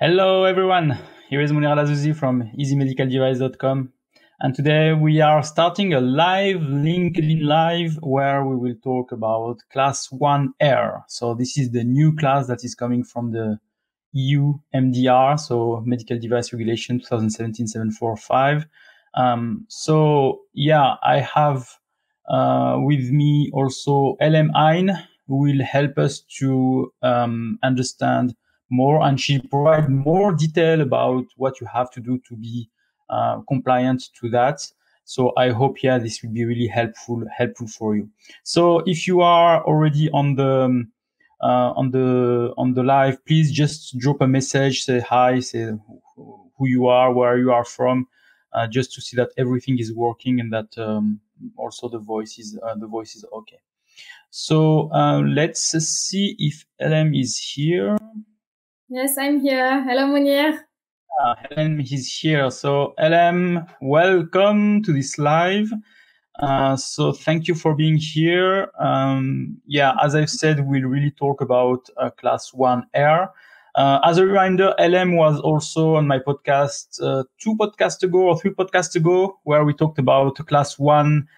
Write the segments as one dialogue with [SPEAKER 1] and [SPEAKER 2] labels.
[SPEAKER 1] Hello, everyone. Here is Monir El Azzouzi from easymedicaldevice.com. And today we are starting a live LinkedIn Live where we will talk about class 1R. So this is the new class that is coming from the EU MDR, so Medical Device Regulation 2017-745. Um, so yeah, I have uh, with me also Elem Ayne, who will help us to um, understand more and she provide more detail about what you have to do to be uh, compliant to that. So I hope, yeah, this will be really helpful, helpful for you. So if you are already on the, um, uh, on the, on the live, please just drop a message, say hi, say who you are, where you are from, uh, just to see that everything is working and that, um, also the voice is, uh, the voice is okay. So, uh, let's see if Elem is here.
[SPEAKER 2] Yes, I'm here. Hello, Monir.
[SPEAKER 1] Uh, Helen is here. So, Elem, welcome to this live. Uh, so, thank you for being here. Um, yeah, as I've said, we'll really talk about uh, Class 1R. Uh, as a reminder, Elem was also on my podcast uh, two podcasts ago or three podcasts ago, where we talked about Class 1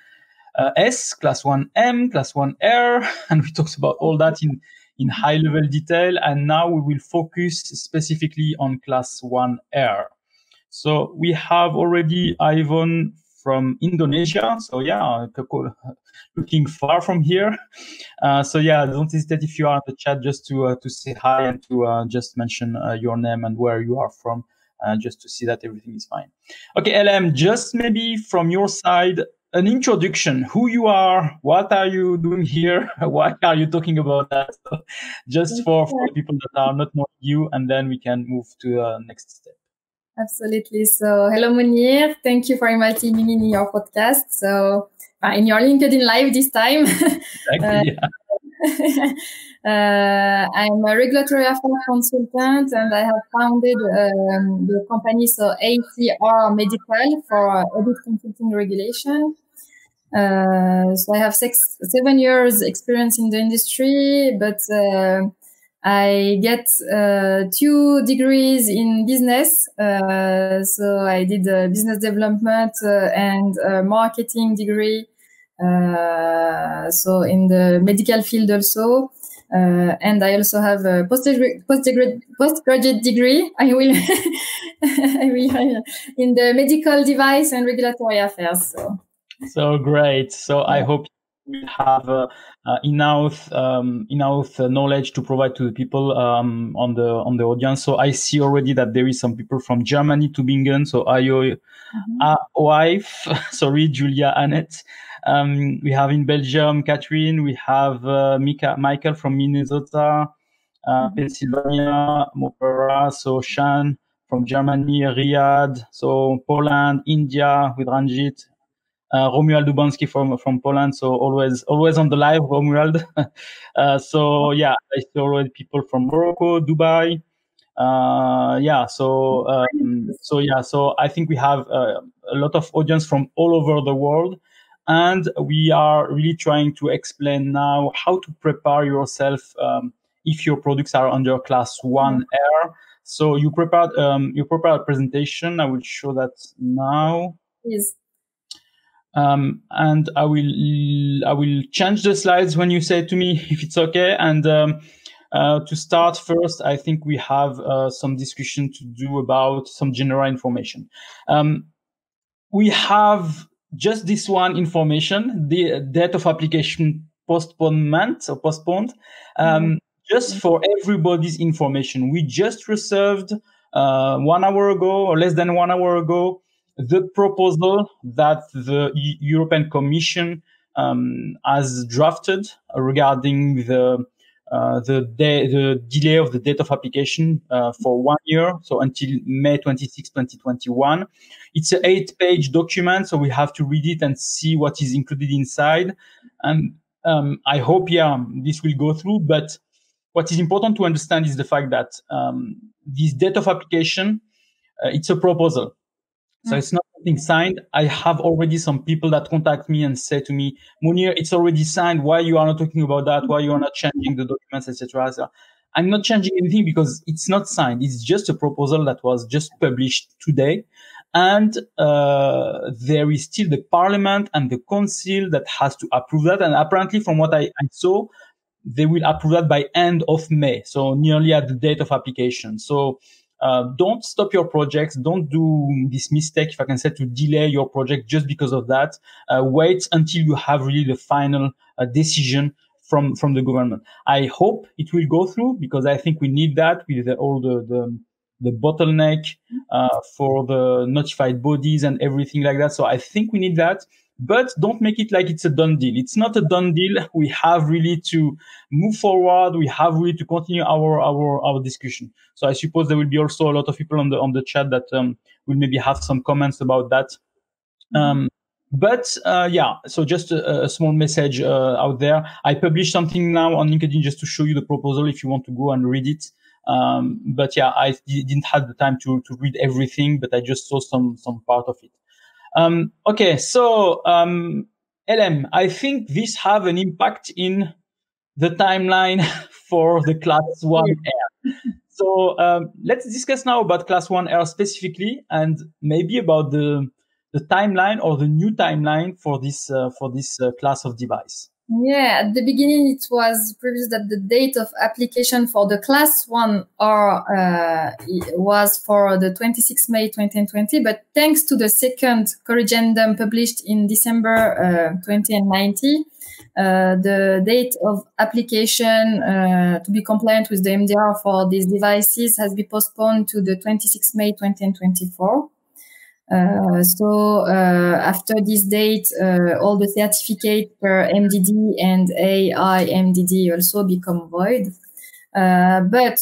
[SPEAKER 1] uh, S, Class 1M, Class 1R, and we talked about all that in in high level detail. And now we will focus specifically on class one R. So we have already Ivan from Indonesia. So yeah, looking far from here. Uh, so yeah, don't hesitate if you are in the chat just to uh, to say hi and to uh, just mention uh, your name and where you are from, uh, just to see that everything is fine. Okay, Elem, just maybe from your side, an introduction. Who you are what are you doing here why are you talking about that so just for, for people that are not knowing you and then we can move to the next step.
[SPEAKER 2] Absolutely. So hello Monir. Thank you for inviting me in your podcast. So uh, in your linkedin live this time.
[SPEAKER 1] Exactly, uh,
[SPEAKER 2] uh, I'm a regulatory affairs consultant and I have founded um, the company so ACR Medical for audit consulting regulation. Uh, so I have six, seven years experience in the industry, but uh, I get uh, two degrees in business. Uh, so I did a business development uh, and marketing degree. Uh, so in the medical field also. Uh, and I also have a postgraduate postgraduate degree. I will, I will in the medical device and regulatory affairs. So,
[SPEAKER 1] so great. So I hope we have uh, uh, enough um, enough knowledge to provide to the people um, on the on the audience. So I see already that there is some people from Germany, Tübingen. So Ayo, mm-hmm. uh, wife, sorry, Julia Annette. Um, we have in Belgium, Catherine. We have uh, Mika, Michael from Minnesota, uh, mm-hmm. Pennsylvania, Mopera. So Shan from Germany, Riyadh. So Poland, India with Ranjit. Uh, Romuald Dubanski from from Poland, so always always on the live, Romuald. uh, so yeah, I see already people from Morocco, Dubai. Uh, yeah, so um, so yeah, so I think we have uh, a lot of audience from all over the world, and we are really trying to explain now how to prepare yourself um, if your products are under class one R. So you prepared um, you prepared a presentation. I will show that now.
[SPEAKER 2] Yes.
[SPEAKER 1] Um, and I will I will change the slides when you say to me if it's okay. And um, uh, to start first, I think we have uh, some discussion to do about some general information. Um, we have just this one information, the date of application postponement or postponed, um, mm-hmm. just for everybody's information. We just reserved uh, one hour ago or less than one hour ago the proposal that the European Commission um, has drafted regarding the uh, the, de- the delay of the date of application uh, for one year, so until May 26, 2021. It's an eight-page document, so we have to read it and see what is included inside. And um, I hope, yeah, this will go through. But what is important to understand is the fact that um, this date of application, uh, it's a proposal. So it's not something signed. I have already some people that contact me and say to me, Monir, it's already signed. Why you are not talking about that? Why you are not changing the documents, etc. So I'm not changing anything because it's not signed. It's just a proposal that was just published today. And uh, there is still the parliament and the council that has to approve that. And apparently, from what I, I saw, they will approve that by end of May, so nearly at the date of application. So uh, don't stop your projects. Don't do this mistake, if I can say, to delay your project just because of that. Uh, wait until you have really the final uh, decision from from the government. I hope it will go through because I think we need that with the, all the the, the bottleneck uh, for the notified bodies and everything like that. So I think we need that but don't make it like it's a done deal. It's not a done deal. We have really to move forward. We have really to continue our our our discussion. So I suppose there will be also a lot of people on the on the chat that um, will maybe have some comments about that. Um, but uh, yeah, so just a, a small message uh, out there. I published something now on LinkedIn just to show you the proposal if you want to go and read it. Um, but yeah, I didn't have the time to to read everything, but I just saw some some part of it. Um, okay, so um, Elem, I think this have an impact in the timeline for the class one R. So um, let's discuss now about class one R specifically, and maybe about the the timeline or the new timeline for this uh, for this uh, class of device.
[SPEAKER 2] Yeah, at the beginning it was previous that the date of application for the class one R uh, was for the 26 May 2020, but thanks to the second corrigendum published in December uh, 2090, uh, the date of application uh, to be compliant with the MDR for these devices has been postponed to the 26 May 2024. Uh, so uh, after this date, uh, all the certificate per MDD and AI MDD also become void. Uh, but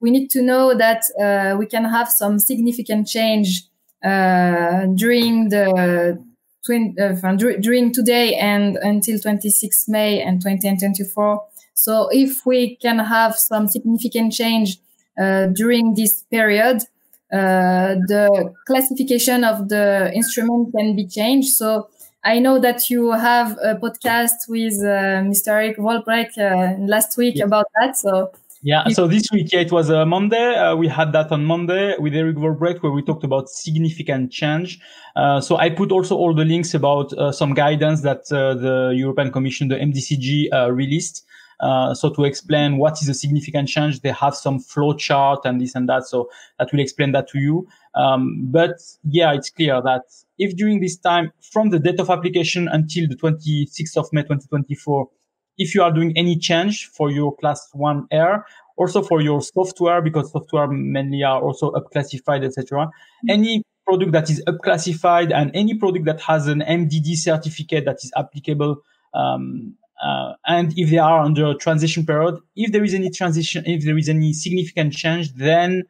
[SPEAKER 2] we need to know that uh, we can have some significant change during the during today and until 26 May and 2024. So if we can have some significant change during this period, uh, the classification of the instrument can be changed. So I know that you have a podcast with uh, Mr. Erik Vollebregt uh, last week yeah. about that. So
[SPEAKER 1] yeah, so this week yeah, it was a Monday. Uh, we had that on Monday with Erik Vollebregt where we talked about significant change. Uh, so I put also all the links about uh, some guidance that the European Commission, the MDCG, released. Uh, so to explain what is a significant change, they have some flow chart and this and that. So that will explain that to you. Um, but yeah, it's clear that if during this time from the date of application until the 26th of May 2024, if you are doing any change for your class one R, also for your software, because software mainly are also up classified, etc. Mm-hmm. Any product that is up classified and any product that has an MDD certificate that is applicable um, uh, and if they are under a transition period, if there is any transition, if there is any significant change, then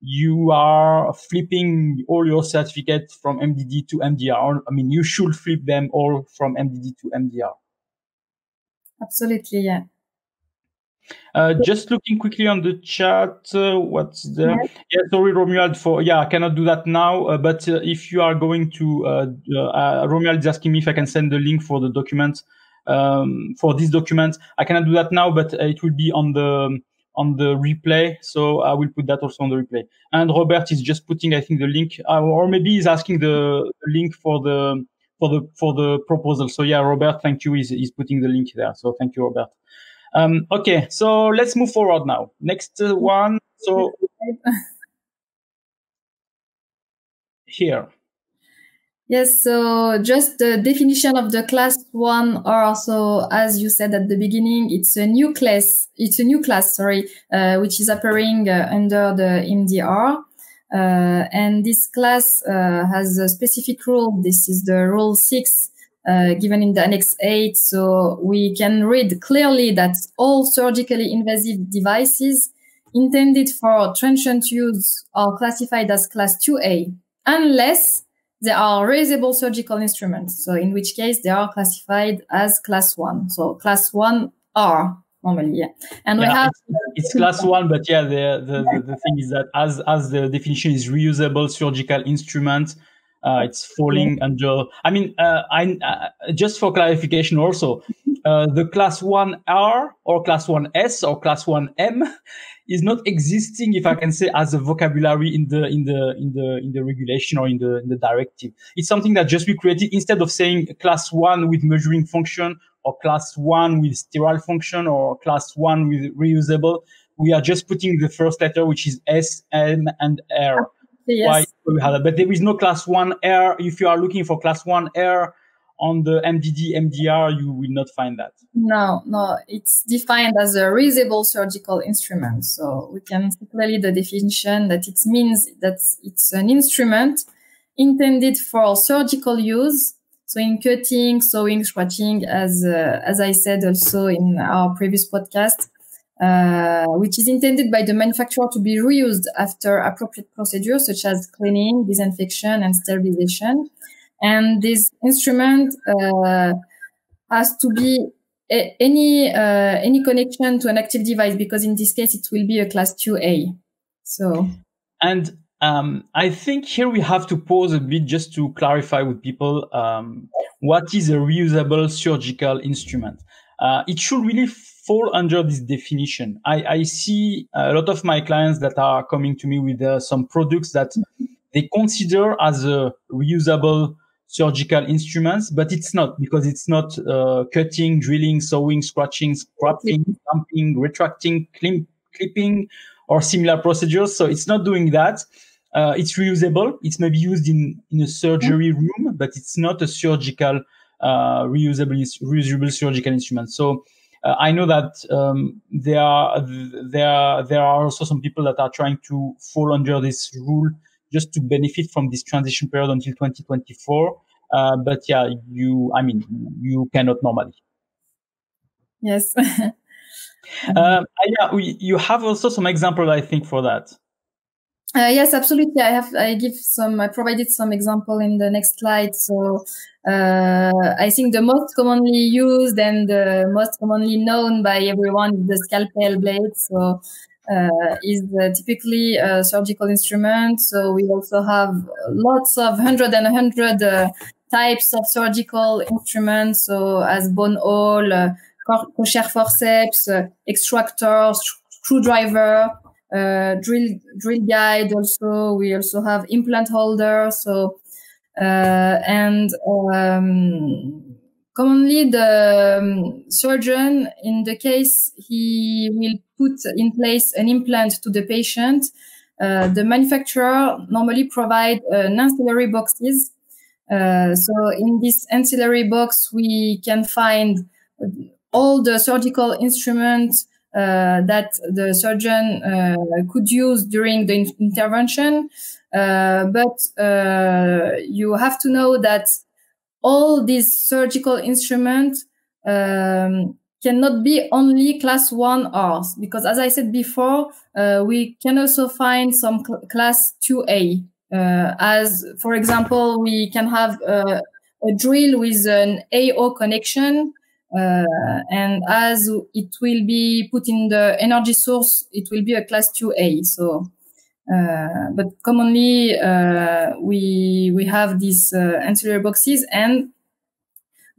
[SPEAKER 1] you are flipping all your certificates from MDD to MDR. I mean, you should flip them all from MDD to MDR.
[SPEAKER 2] Absolutely, yeah.
[SPEAKER 1] Uh, just looking quickly on the chat, uh, what's there? Yeah. yeah, sorry, Romuald, for yeah, I cannot do that now. Uh, but uh, if you are going to, uh, uh, Romuald is asking me if I can send the link for the document um, for this document. I cannot do that now, but it will be on the on the replay. So I will put that also on the replay. And Robert is just putting, I think, the link, uh, or maybe he's asking the, the, link for the for the for the proposal. So yeah, Robert, thank you. He's, he's putting the link there. So thank you, Robert. Um, okay, so let's move forward now. Next uh, one. So here.
[SPEAKER 2] Yes, so just the definition of the class one or so, as you said at the beginning, it's a new class, it's a new class, sorry, uh, which is appearing uh, under the MDR. Uh, and this class uh, has a specific rule. This is the rule six uh, given in the Annex 8. So we can read clearly that all surgically invasive devices intended for transient use are classified as class 2A unless they are reusable surgical instruments. So in which case they are classified as class one. So class one R normally, yeah.
[SPEAKER 1] And yeah, we have it's, it's, class one, but yeah, the, the, the, the, thing is that as as the definition is reusable surgical instrument, uh, it's falling under. I mean, uh, I uh, just for clarification also, uh, the class 1R or class one S or class 1M is not existing, if I can say, as a vocabulary in the in the in the in the regulation or in the in the directive. It's something that just we created instead of saying class one with measuring function or class one with sterile function or class one with reusable. We are just putting the first letter, which is S, M, and R.
[SPEAKER 2] Yes.
[SPEAKER 1] Why we have that? But there is no class one R. If you are looking for class one R on the MDD, MDR, you will not find that.
[SPEAKER 2] No, no, it's defined as a reusable surgical instrument. So we can see clearly the definition that it means that it's an instrument intended for surgical use. So in cutting, sewing, scratching, as uh, as I said also in our previous podcast, uh, which is intended by the manufacturer to be reused after appropriate procedures such as cleaning, disinfection, and sterilization. And this instrument uh, has to be a- any uh, any connection to an active device because in this case it will be a class 2A. So
[SPEAKER 1] And um, I think here we have to pause a bit just to clarify with people um, what is a reusable surgical instrument. Uh, it should really fall under this definition. I, I see a lot of my clients that are coming to me with uh, some products that they consider as a reusable surgical instruments, but it's not because it's not uh, cutting, drilling, sewing, scratching, scraping, stamping, retracting, clim- clipping, or similar procedures. So it's not doing that. Uh, it's reusable. It's maybe used in, in a surgery room, but it's not a surgical, uh, reusable, reusable surgical instrument. So uh, I know that um, there are there there are also some people that are trying to fall under this rule just to benefit from this transition period until 2024. Uh, but yeah, you I mean you cannot normally.
[SPEAKER 2] yes,
[SPEAKER 1] Um, yeah, we, you have also some example, I think, for that.
[SPEAKER 2] Uh, yes, absolutely. I have, I give some, I provided some example in the next slide. So, uh, I think the most commonly used and the most commonly known by everyone is the scalpel blade. So, uh, is typically a surgical instrument. So we also have lots of hundred and hundred uh, types of surgical instruments. So as bone hole, uh, Kocher forceps, uh, extractor, screwdriver, uh, drill drill guide. Also, we also have implant holder. So uh, and um, commonly the um, surgeon, in the case he will put in place an implant to the patient, uh, the manufacturer normally provide an ancillary boxes. Uh, so in this ancillary box, we can find all the surgical instruments uh, that the surgeon uh, could use during the in- intervention. Uh, but you have to know that all these surgical instruments um, cannot be only class 1 R's because as I said before, uh, we can also find some cl- class 2A. Uh, as for example, we can have uh, a drill with an AO connection. and as it will be put in the energy source, it will be a class 2A. So, uh, but commonly uh, we we have these uh, ancillary boxes, and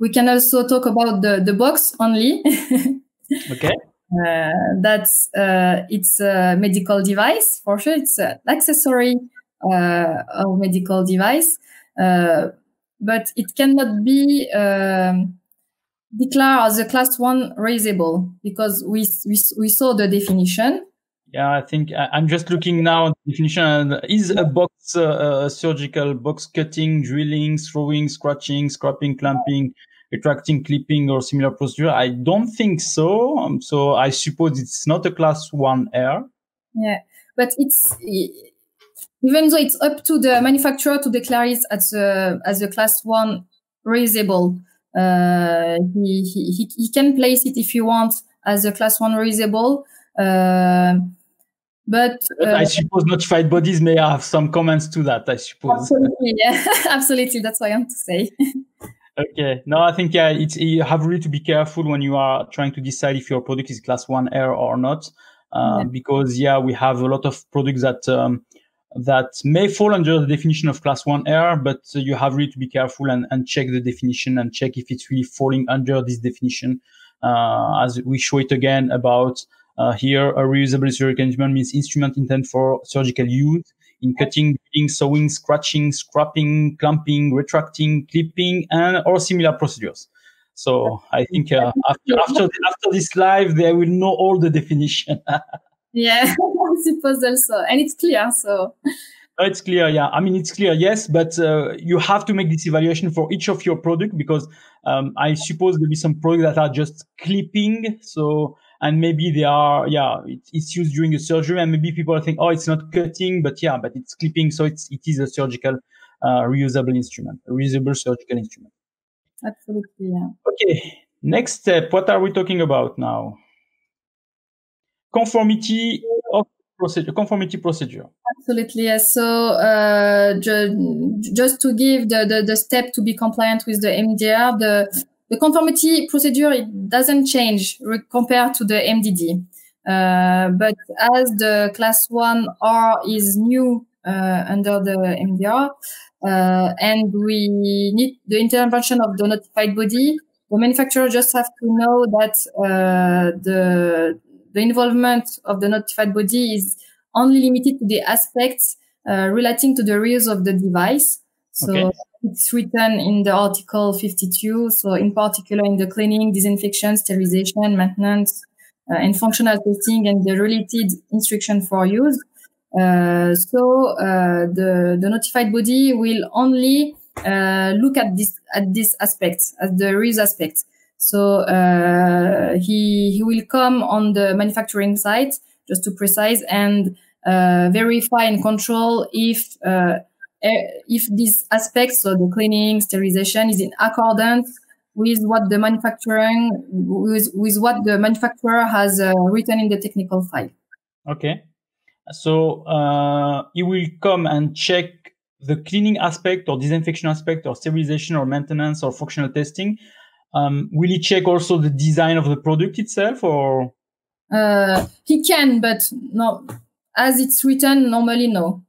[SPEAKER 2] we can also talk about the the box only.
[SPEAKER 1] okay.
[SPEAKER 2] that's it's a medical device for sure. It's an accessory of medical device, but it cannot be. Um, declared as a class one reusable because we, we, we saw the definition
[SPEAKER 1] yeah, I think I'm just looking now at the definition. Is a box uh, a surgical box cutting, drilling, throwing, scratching, scraping, clamping, retracting, clipping, or similar procedure? I don't think so. Um, so I suppose it's not a class one R.
[SPEAKER 2] Yeah, but it's even though it's up to the manufacturer to declare it as a as a class one reusable. Uh, he, he he can place it if he wants as a class one reusable. Uh, but,
[SPEAKER 1] but uh, I suppose notified bodies may have some comments to that. I suppose.
[SPEAKER 2] Absolutely, yeah, absolutely. That's what I want to say.
[SPEAKER 1] okay. No, I think yeah, it's you have really to be careful when you are trying to decide if your product is class one R or not, uh, yeah. because yeah, we have a lot of products that um, that may fall under the definition of class one R, but you have really to be careful and, and check the definition and check if it's really falling under this definition. Uh, as we show it again about uh, here, a reusable surgical instrument means instrument intended for surgical use in cutting, bleeding, sewing, scratching, scrapping, clamping, retracting, clipping, and or similar procedures. So I think uh, after after after this live, they will know all the definition.
[SPEAKER 2] yeah, I suppose also, and it's clear. So
[SPEAKER 1] it's clear. Yeah, I mean it's clear. Yes, but uh, you have to make this evaluation for each of your product because um, I suppose there'll be some products that are just clipping. So and maybe they are yeah it, it's used during a surgery. And maybe people think oh it's not cutting but yeah but it's clipping. So it's it is a surgical uh, reusable instrument a reusable surgical instrument.
[SPEAKER 2] Absolutely yeah.
[SPEAKER 1] Okay next step. What are we talking about now? Conformity of procedure conformity procedure.
[SPEAKER 2] Absolutely yes. So uh, ju- just to give the, the the step to be compliant with the mdr the the conformity procedure it doesn't change compared to the MDD. Uh, but as the class one R is new uh, under the MDR, uh, and we need the intervention of the notified body, the manufacturer just have to know that uh, the the involvement of the notified body is only limited to the aspects uh, relating to the reuse of the device. So okay it's written in the article 52. So in particular in the cleaning, disinfection, sterilization, maintenance, uh, and functional testing and the related instruction for use. Uh, so uh, the the notified body will only uh, look at this at this aspect as the reuse aspect. So uh, he he will come on the manufacturing site just to precise and uh, verify and control if if these aspects, so the cleaning, sterilization, is in accordance with what the manufacturing with, with what the manufacturer has uh, written in the technical file.
[SPEAKER 1] Okay, so uh, he will come and check the cleaning aspect or disinfection aspect or sterilization or maintenance or functional testing. Um, will he check also the design of the product itself or?
[SPEAKER 2] Uh, he can, but no, as it's written, normally no.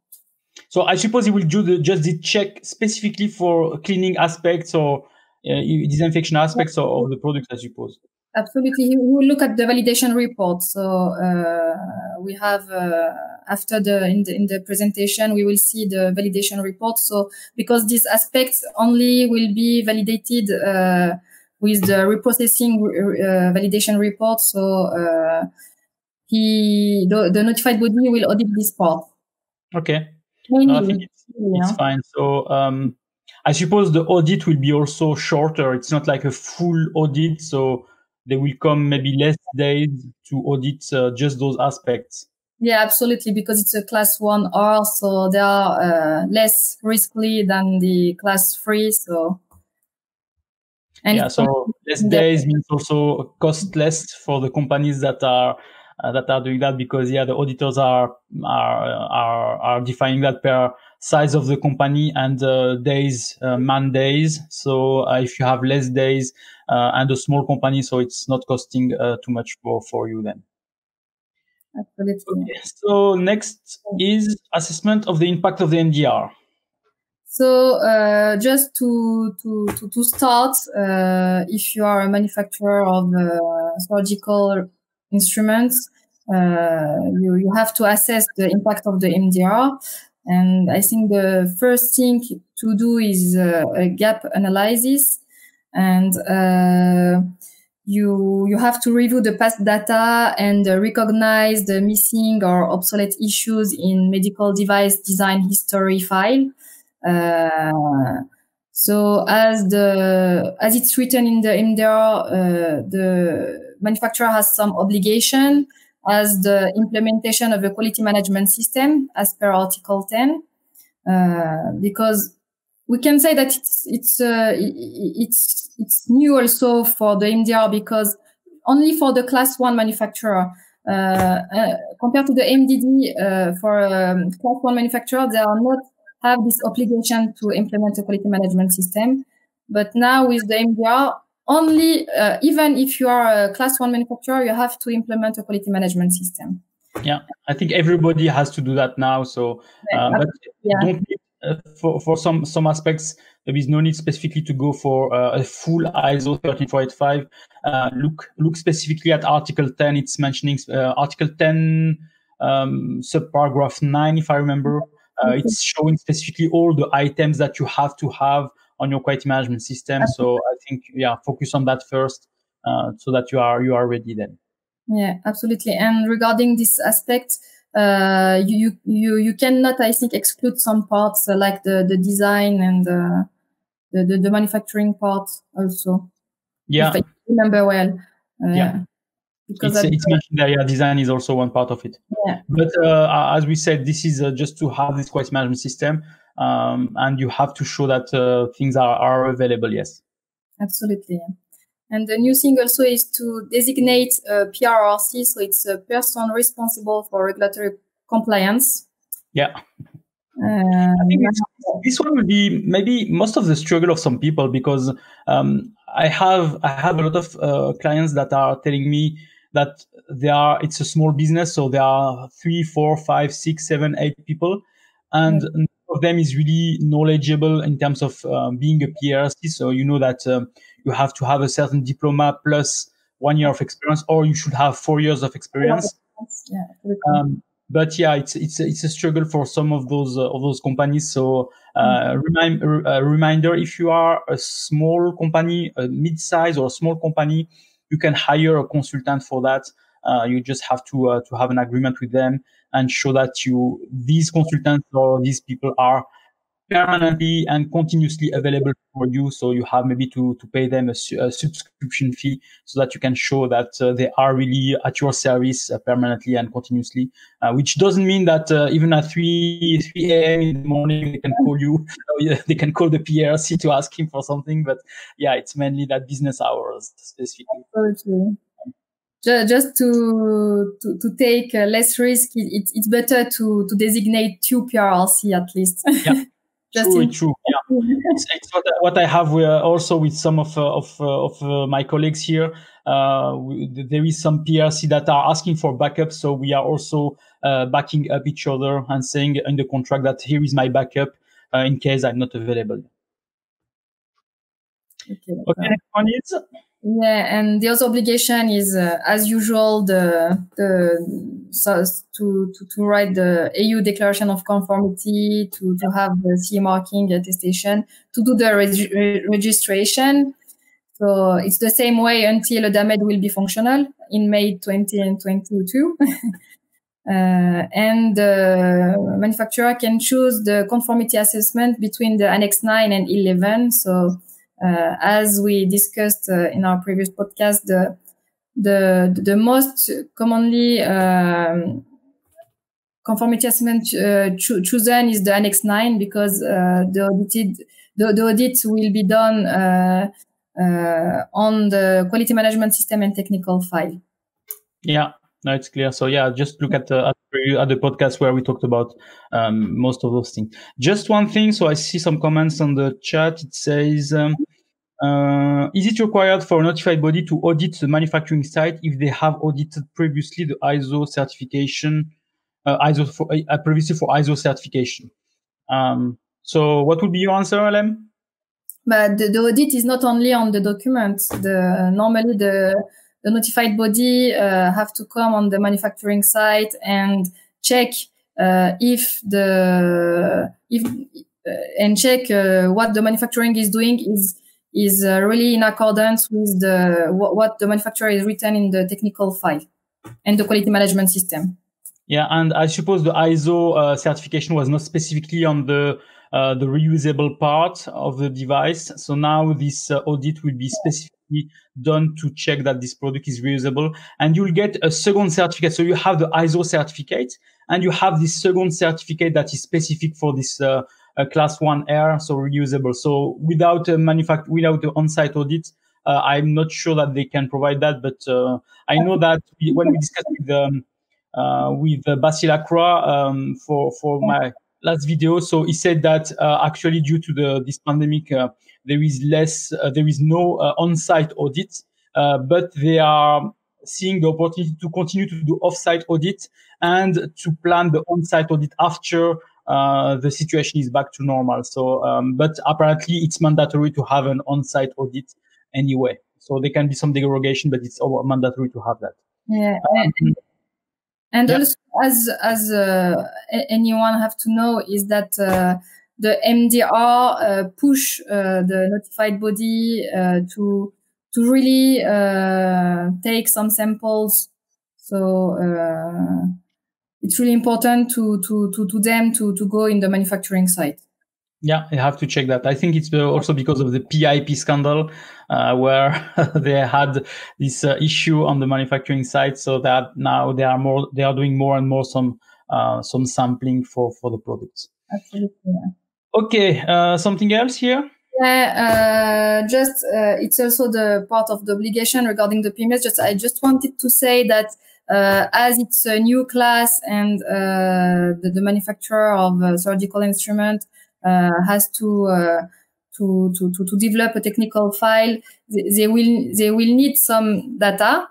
[SPEAKER 1] So I suppose he will do the, just the check specifically for cleaning aspects or uh, disinfection aspects of, of the product, I suppose.
[SPEAKER 2] Absolutely. He will look at the validation report. So uh, we have uh, after the in, the in the presentation we will see the validation report. So because these aspects only will be validated uh, with the reprocessing uh, validation report. So uh, he the, the notified body will audit this part.
[SPEAKER 1] Okay. No, I think it's, yeah. it's fine. So um, I suppose the audit will be also shorter. It's not like a full audit, so they will come maybe less days to audit uh, just those aspects.
[SPEAKER 2] Yeah, absolutely, because it's a class one R, so they are uh, less risky than the class three. So
[SPEAKER 1] and yeah, so less days means also cost less for the companies that are that are doing that because yeah, the auditors are are are, are defining that per size of the company and uh, days uh, man days. So uh, if you have less days uh, and a small company, so it's not costing uh, too much for for you then.
[SPEAKER 2] Absolutely.
[SPEAKER 1] Okay, so next is assessment of the impact of the MDR.
[SPEAKER 2] So uh, just to to to, to start, uh, if you are a manufacturer of uh, surgical instruments, uh, you, you have to assess the impact of the MDR. And I think the first thing to do is uh, a gap analysis and uh, you you have to review the past data and uh, recognize the missing or obsolete issues in medical device design history file. Uh, so as the as it's written in the MDR, uh, the manufacturer has some obligation as the implementation of a quality management system as per Article 10, uh, because we can say that it's it's uh, it's it's new also for the MDR because only for the class one manufacturer. Uh, uh compared to the MDD uh, for um, class one manufacturer, they are not have this obligation to implement a quality management system. But now with the MDR, only uh, even if you are a class one manufacturer, you have to implement a quality management system.
[SPEAKER 1] Yeah, I think everybody has to do that now. So, uh, but yeah. don't uh, for for some some aspects there is no need specifically to go for uh, a full ISO 13485. Uh, look look specifically at Article 10. It's mentioning uh, Article 10 um, subparagraph 9, if I remember. Uh, it's showing specifically all the items that you have to have on your quality management system. So I think yeah, focus on that first, uh, so that you are you are ready then.
[SPEAKER 2] Yeah, absolutely. And regarding this aspect, uh, you you you cannot, I think, exclude some parts uh, like the the design and uh, the, the, the manufacturing part also.
[SPEAKER 1] Yeah,
[SPEAKER 2] remember well. Uh,
[SPEAKER 1] yeah. Because it's, it's mentioned that yeah, design is also one part of it. Yeah. But uh, as we said, this is uh, just to have this quality management system, um, and you have to show that things are, are available. Yes.
[SPEAKER 2] Absolutely. And the new thing also is to designate a PRRC, so it's a person responsible for regulatory compliance.
[SPEAKER 1] Yeah. Uh, I think this one will be maybe most of the struggle of some people because um, I have I have a lot of uh, clients that are telling me that they are it's a small business, so there are three, four, five, six, seven, eight people, and mm-hmm. Them is really knowledgeable in terms of uh, being a PRC. So you know that um, you have to have a certain diploma plus one year of experience, or you should have four years of experience. Yeah, um, but yeah, it's it's it's a struggle for some of those uh, of those companies. So uh, mm-hmm. remind, a reminder: if you are a small company, a mid-size or a small company, you can hire a consultant for that. Uh, you just have to uh, to have an agreement with them and show that you these consultants or these people are permanently and continuously available for you. So you have maybe to, to pay them a, a subscription fee so that you can show that uh, they are really at your service uh, permanently and continuously, uh, which doesn't mean that uh, even at 3, 3 a.m. in the morning, they can call you, they can call the PRC to ask him for something. But yeah, it's mainly that business hours specifically.
[SPEAKER 2] Absolutely just to to, to take less risk, it, it's better to to designate two PRC at least.
[SPEAKER 1] Yeah. Just true, in- true. Yeah, it's, it's what, what, I have uh, also with some of uh, of uh, of uh, my colleagues here. Uh, there is some PRC that are asking for backup, so we are also uh, backing up each other and saying in the contract that here is my backup in case I'm not available. Okay. Okay. Next one is.
[SPEAKER 2] Yeah, and the other obligation is, uh, as usual, the the so to, to to write the EU declaration of conformity, to to have the CE marking attestation, to do the reg- registration. So it's the same way until EUDAMED will be functional in May 2022. uh, and the manufacturer can choose the conformity assessment between the Annex 9 and 11. So as we discussed uh, in our previous podcast, the the the most commonly um, conformity assessment uh, cho- chosen is the Annex 9 because the audited the, the audit will be done on the quality management system and technical file.
[SPEAKER 1] Yeah, no, it's clear. So yeah, just look at the at the, podcast where we talked about um, most of those things. Just one thing. So I see some comments on the chat. It says, um, uh, is it required for a notified body to audit the manufacturing site if they have audited previously the ISO certification, uh, ISO for, uh, previously for ISO certification? Um, so what would be your answer, Elem?
[SPEAKER 2] But the, the, audit is not only on the documents. The normally the the notified body uh, have to come on the manufacturing site and check uh, if the if uh, and check uh, what the manufacturing is doing is is uh, really in accordance with the what, what the manufacturer is written in the technical file and the quality management system.
[SPEAKER 1] Yeah, and I suppose the ISO uh, certification was not specifically on the the reusable part of the device. So now this audit will be specifically done to check that this product is reusable, and you'll get a second certificate. So you have the ISO certificate, and you have this second certificate that is specific for this uh, a class one R, so reusable. So without a manufact, without the on-site audit, uh, I'm not sure that they can provide that. But uh, I know that when we discussed with um, uh, with Bassil Akra um, for for my last video, so he said that uh, actually due to the this pandemic, uh, there is less, uh, there is no on-site audit, but they are seeing the opportunity to continue to do off-site audit and to plan the on-site audit after uh, the situation is back to normal. So, um, but apparently it's mandatory to have an on-site audit anyway. So there can be some derogation, but it's mandatory to have that.
[SPEAKER 2] Yeah. Um, and yeah. also, as as uh, anyone have to know, is that uh, the MDR uh, push uh, the notified body uh, to to really uh, take some samples. So it's really important to to to to them to to go in the manufacturing site.
[SPEAKER 1] Yeah, I have to check that. I think it's also because of the PIP scandal, uh, where they had this uh, issue on the manufacturing side, so that now they are more they are doing more and more some uh, some sampling for for the products.
[SPEAKER 2] Absolutely. Yeah.
[SPEAKER 1] Okay, uh, something else here.
[SPEAKER 2] Yeah, uh, just uh, it's also the part of the obligation regarding the PMS. Just I just wanted to say that as it's a new class and the, the, manufacturer of a surgical instrument uh, has to, uh, to, to, to, to develop a technical file, they, they will, they will need some data.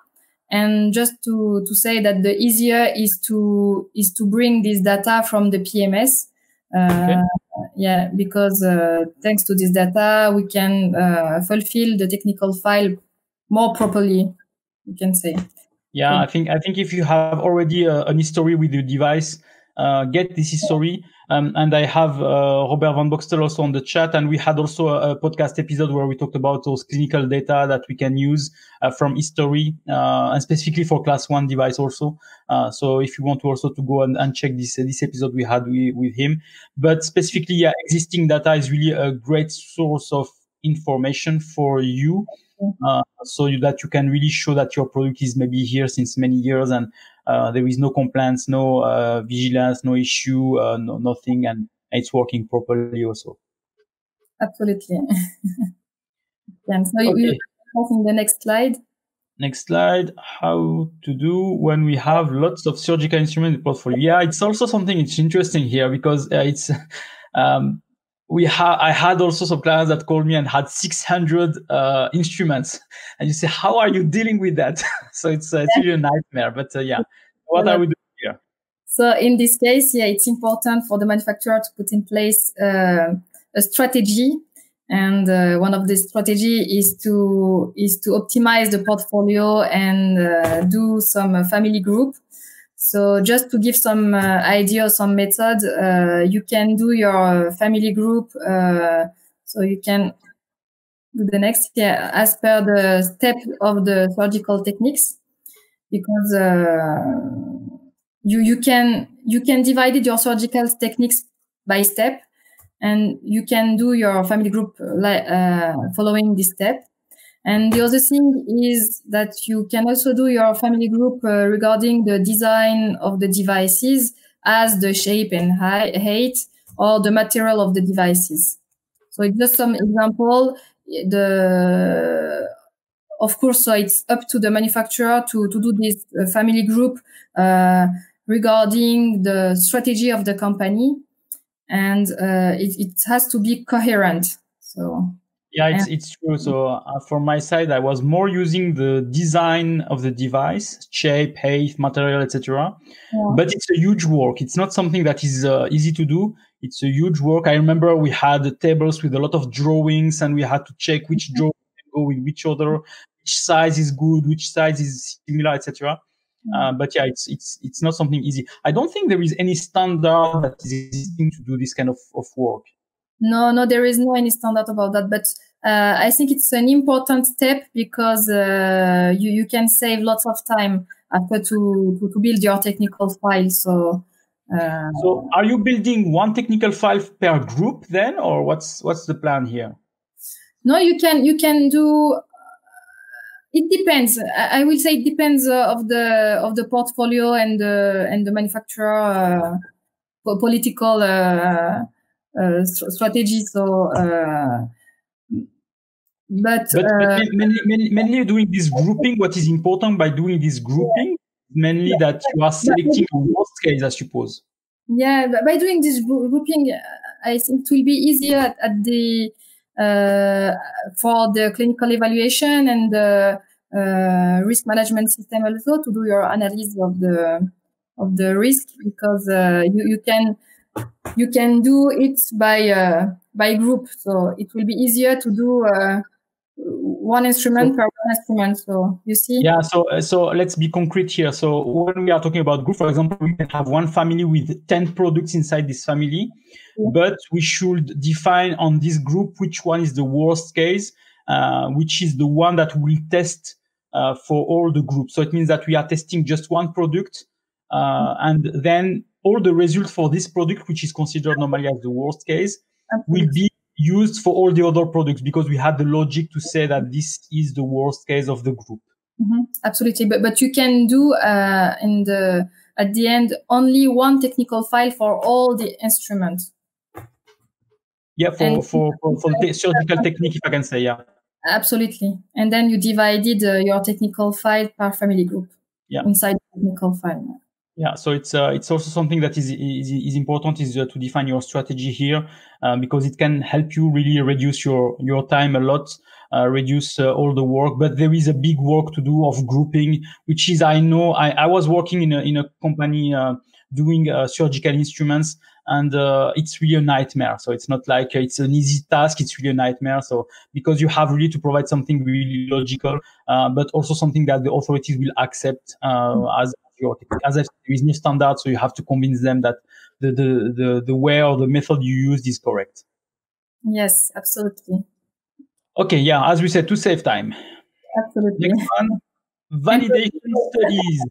[SPEAKER 2] And just to, to say that the easier is to, is to bring this data from the PMS. Uh, okay. Yeah, because uh, thanks to this data, we can uh, fulfill the technical file more properly. We can say.
[SPEAKER 1] Yeah, I think I think if you have already a, an history with your device, get this history. Um, and I have uh, Robert Van Boxtel also on the chat. And we had also a, a, podcast episode where we talked about those clinical data that we can use uh, from history uh, and specifically for class one device also. Uh, so if you want to also to go and, and check this, this episode we had with, with him, but specifically, yeah, existing data is really a great source of information for you. Uh, so that you can really show that your product is maybe here since many years and uh, there is no complaints, no uh, vigilance, no issue, uh, no, nothing, and it's working properly also.
[SPEAKER 2] Absolutely. and so okay. you in the next slide.
[SPEAKER 1] Next slide, how to do when we have lots of surgical instruments in the portfolio. Yeah, it's also something it's interesting here because uh, it's um, we had I had also some clients that called me and had 600 uh, instruments, and you say, how are you dealing with that? so it's, uh, it's really a nightmare. But uh, yeah, what are we doing here?
[SPEAKER 2] So in this case, yeah, it's important for the manufacturer to put in place uh, a strategy, and uh, one of the strategy is to is to optimize the portfolio and uh, do some family group. So just to give some uh, idea, some method, uh, you can do your family group. Uh, so you can do the next, yeah, as per the step of the surgical techniques, because uh, you you can you can divide your surgical techniques by step, and you can do your family group uh, following this step. And the other thing is that you can also do your family group uh, regarding the design of the devices as the shape and height or the material of the devices. So it's just some example. The of course, so it's up to the manufacturer to, to do this uh, family group uh, regarding the strategy of the company, and uh, it, it has to be coherent. So
[SPEAKER 1] yeah, it's, it's true. So uh, from my side, I was more using the design of the device, shape, height, material, etc. Yeah. But it's a huge work. It's not something that is uh, easy to do. It's a huge work. I remember we had tables with a lot of drawings, and we had to check which mm-hmm. drawing go with which other, which size is good, which size is similar, etc. Mm-hmm. Uh, but yeah, it's it's it's not something easy. I don't think there is any standard that is existing to do this kind of, of work.
[SPEAKER 2] No, no, there is no any standard about that, but uh, I think it's an important step because uh, you you can save lots of time after to to, to build your technical file. So.
[SPEAKER 1] Uh, so, are you building one technical file per group then, or what's what's the plan here?
[SPEAKER 2] No, you can you can do. It depends. I will say it depends uh, of the of the portfolio and the and the manufacturer uh, political uh, uh, strategy. So, uh, but,
[SPEAKER 1] but, uh, mainly, mainly, mainly, doing this grouping, what is important by doing this grouping, mainly that you are selecting a worst case, I suppose.
[SPEAKER 2] Yeah, by doing this grouping, I think it will be easier at, at the uh, for the clinical evaluation and the uh, risk management system also to do your analysis of the of the risk because uh, you, you can you can do it by uh, by group. So it will be easier to do uh, one instrument per one instrument. So you see?
[SPEAKER 1] Yeah so uh, so let's be concrete here. So when we are talking about group for example we can have one family with 10 products inside this family yeah. but we should define on this group which one is the worst case uh, which is the one that will test uh, for all the groups. So it means that we are testing just one product uh, and then all the results for this product, which is considered normally as the worst case, will be used for all the other products because we had the logic to say that this is the worst case of the group.
[SPEAKER 2] Mm-hmm. Absolutely, but but you can do uh, in the at the end only one technical file for all the instruments.
[SPEAKER 1] Yeah, for for, for, for the surgical technique, if I can say, yeah.
[SPEAKER 2] Absolutely, and then you divided uh, your technical file per family group.
[SPEAKER 1] Yeah.
[SPEAKER 2] Inside the technical file.
[SPEAKER 1] Yeah, so it's uh, it's also something that is is, is important is uh, to define your strategy here uh, because it can help you really reduce your your time a lot, uh, reduce uh, all the work. But there is a big work to do of grouping, which is I know I, I was working in a in a company uh, doing surgical instruments, and it's really a nightmare. So it's not like it's an easy task; it's really a nightmare. So because you have really to provide something really logical, but also something that the authorities will accept as your as if there is no standard, so you have to convince them that the, the, the, the way or the method you used is correct.
[SPEAKER 2] Yes, absolutely.
[SPEAKER 1] Okay, yeah, as we said, to save time.
[SPEAKER 2] Absolutely.
[SPEAKER 1] Next one, validation studies.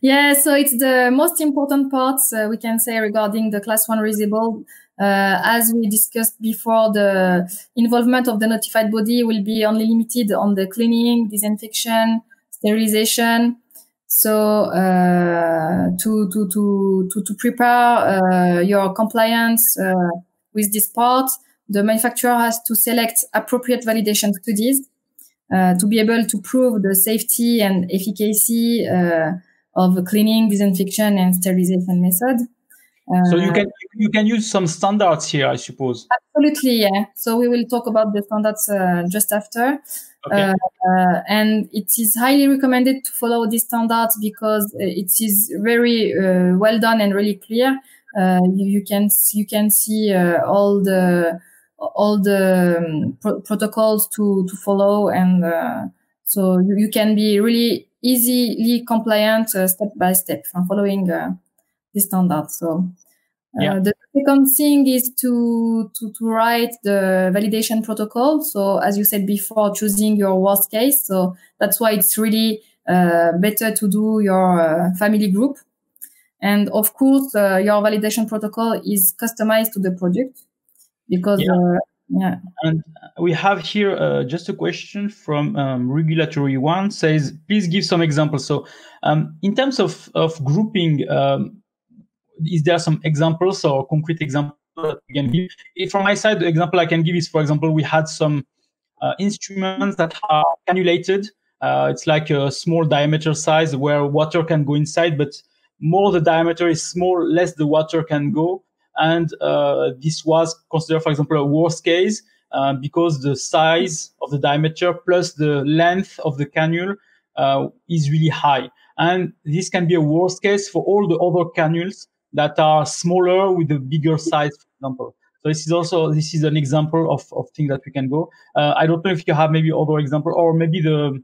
[SPEAKER 2] Yeah, so it's the most important part uh, we can say regarding the class one risible. Uh, as we discussed before, the involvement of the notified body will be only limited on the cleaning, disinfection, sterilization, so uh, to, to, to, to, to prepare uh, your compliance uh, with this part, the manufacturer has to select appropriate validation studies uh, to be able to prove the safety and efficacy uh, of cleaning, disinfection, and sterilization method.
[SPEAKER 1] so you can you can use some standards here, I suppose.
[SPEAKER 2] Absolutely, yeah. So we will talk about the standards just after. Okay. Uh, and it is highly recommended to follow these standards because uh, it is very uh, well done and really clear. Uh, you, you, can you can see uh, all the all the um, pro- protocols to to follow, and uh, so you, you, can be really easily compliant step by step from following the standards. So yeah. the second thing is to, to, to write the validation protocol. So as you said before, choosing your worst case. So that's why it's really uh, better to do your uh, family group. And of course, uh, your validation protocol is customized to the product because yeah. Uh, yeah.
[SPEAKER 1] And we have here uh, just a question from um, regulatory one says, please give some examples. So um, in terms of, of grouping, um, is there some examples or concrete examples that can give? From my side, the example I can give is, for example, we had some uh, instruments that are cannulated. Uh, it's like a small diameter size where water can go inside, but more the diameter is small, less the water can go. And uh, this was considered, for example, a worst case uh, because the size of the diameter plus the length of the cannula uh, is really high. And this can be a worst case for all the other cannules that are smaller with a bigger size, for example. So this is also this is an example of of thing that we can go. Uh, I don't know if you have maybe other example or maybe the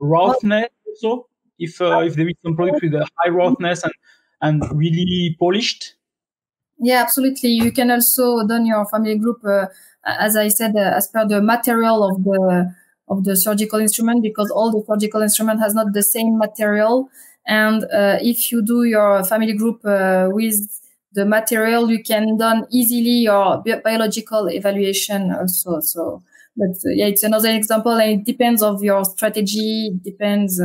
[SPEAKER 1] roughness also. If uh, if there is some product with a high roughness and and really polished.
[SPEAKER 2] Yeah, absolutely. You can also done your family group, uh, as I said, uh, as per the material of the of the surgical instrument, because all the surgical instrument has not the same material. And uh, if you do your family group uh, with the material, you can done easily your bi- biological evaluation also. So, but uh, yeah, it's another example, and it depends of your strategy. It depends.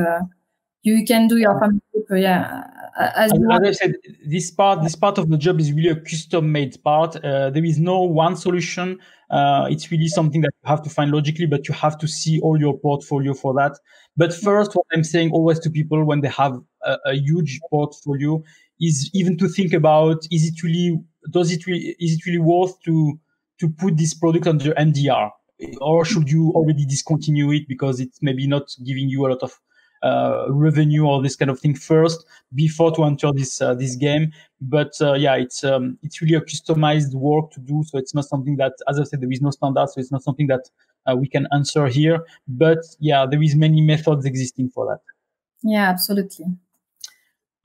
[SPEAKER 2] you can do your family group, yeah.
[SPEAKER 1] As, as I said, this part, this part of the job is really a custom-made part. Uh, there is no one solution. Uh, it's really something that you have to find logically, but you have to see all your portfolio for that. But first, what I'm saying always to people when they have a, a huge portfolio is even to think about is it really does it really is it really worth to to put this product under MDR? or should you already discontinue it because it's maybe not giving you a lot of uh, revenue or this kind of thing first before to enter this uh, this game. But uh, yeah, it's um, it's really a customized work to do. So it's not something that, as I said, there is no standard. So it's not something that uh, we can answer here. But yeah, there is many methods existing for that.
[SPEAKER 2] Yeah, absolutely.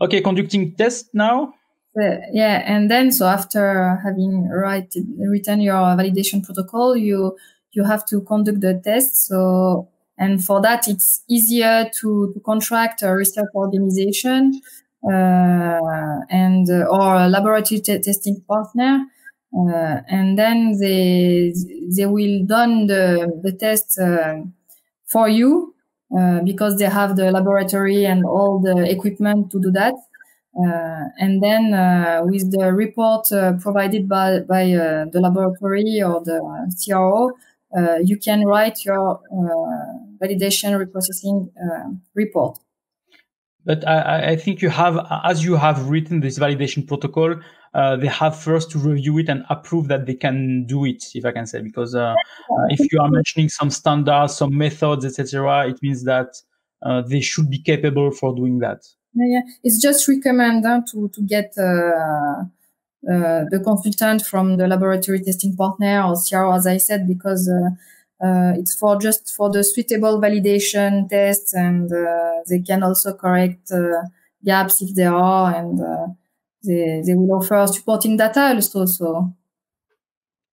[SPEAKER 1] Okay, conducting tests now.
[SPEAKER 2] Uh, yeah, and then so after having write, written your validation protocol, you you have to conduct the test. So and for that, it's easier to, to contract a research organization uh, and uh, or a laboratory t- testing partner. Uh, and then they they will done the the test uh, for you uh, because they have the laboratory and all the equipment to do that. Uh, and then with the report provided by by the laboratory or the CRO, uh, you can write your uh, validation reprocessing uh, report.
[SPEAKER 1] But I, I, think you have, as you have written this validation protocol, uh, they have first to review it and approve that they can do it, if I can say, because uh, if you are mentioning some standards, some methods, etc., it means that uh, they should be capable for doing that.
[SPEAKER 2] Yeah, yeah. it's just recommended to to get uh, the consultant from the laboratory testing partner or CRO, as I said, because uh, uh, it's for just for the suitable validation tests, and they can also correct gaps if there are, and they they will offer supporting data also. So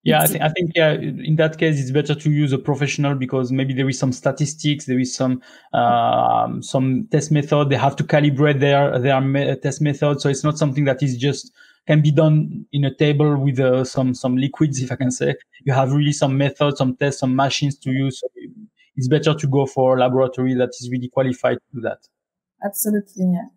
[SPEAKER 1] yeah, I think I think yeah, in that case it's better to use a professional because maybe there is some statistics, there is some um, some test method. They have to calibrate their their me- test method, so it's not something that is just can be done in a table with uh, some some liquids, if I can say. You have really some methods, some tests, some machines to use. So it's better to go for a laboratory that is really qualified to do that.
[SPEAKER 2] Absolutely, yeah.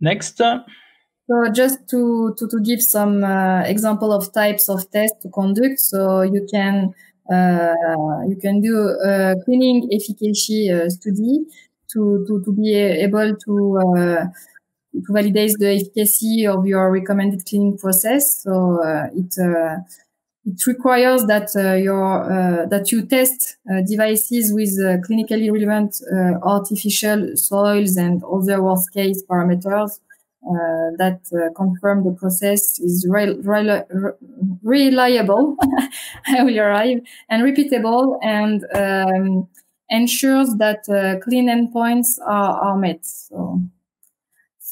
[SPEAKER 1] Next.
[SPEAKER 2] So just to, to, to give some uh, example of types of tests to conduct, so you can uh, you can do a cleaning efficacy uh, study to, to, to be able to uh, to validate the efficacy of your recommended cleaning process. So uh, it uh, it requires that uh, your uh, that you test uh, devices with uh, clinically relevant artificial soils and other worst case parameters that confirm the process is re- re- reliable, I will arrive, and repeatable, and um, ensures that clean endpoints are, are met. So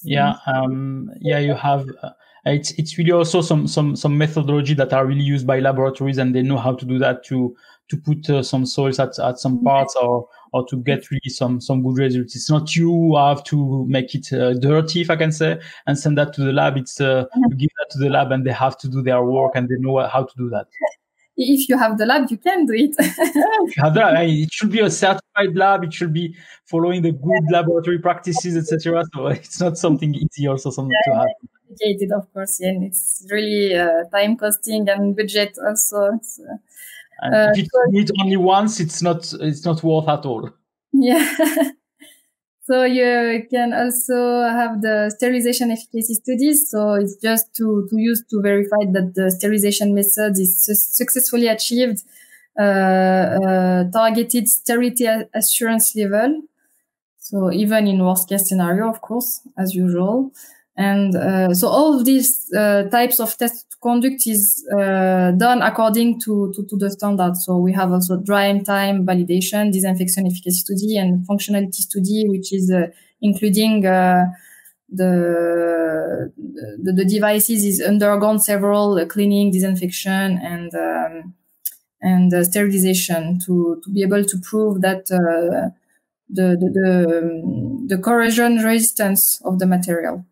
[SPEAKER 1] yeah um, yeah you have uh, it's it's really also some some some methodology that are really used by laboratories and they know how to do that to to put uh, some soils at, at some parts or or to get really some some good results it's not you who have to make it uh, dirty if i can say and send that to the lab it's uh, you give that to the lab and they have to do their work and they know how to do that
[SPEAKER 2] if you have the lab, you can do it.
[SPEAKER 1] that, it should be a certified lab. It should be following the good laboratory practices, etc. So it's not something easy, also something yeah, to have.
[SPEAKER 2] Complicated, of course, yeah, and it's really uh, time costing and budget also. Uh,
[SPEAKER 1] and uh, if you do it only once, it's not it's not worth at all.
[SPEAKER 2] Yeah. So you can also have the sterilization efficacy studies. So it's just to, to use to verify that the sterilization method is su- successfully achieved uh, uh, targeted sterility assurance level. So even in worst case scenario, of course, as usual. And uh, so all of these uh, types of test conduct is uh, done according to, to, to, the standard. So we have also dry time validation, disinfection efficacy study, and functionality study, which is uh, including uh, the, the, the devices is undergone several cleaning, disinfection, and um, and sterilization to to be able to prove that uh, the the the, um, the corrosion resistance of the material.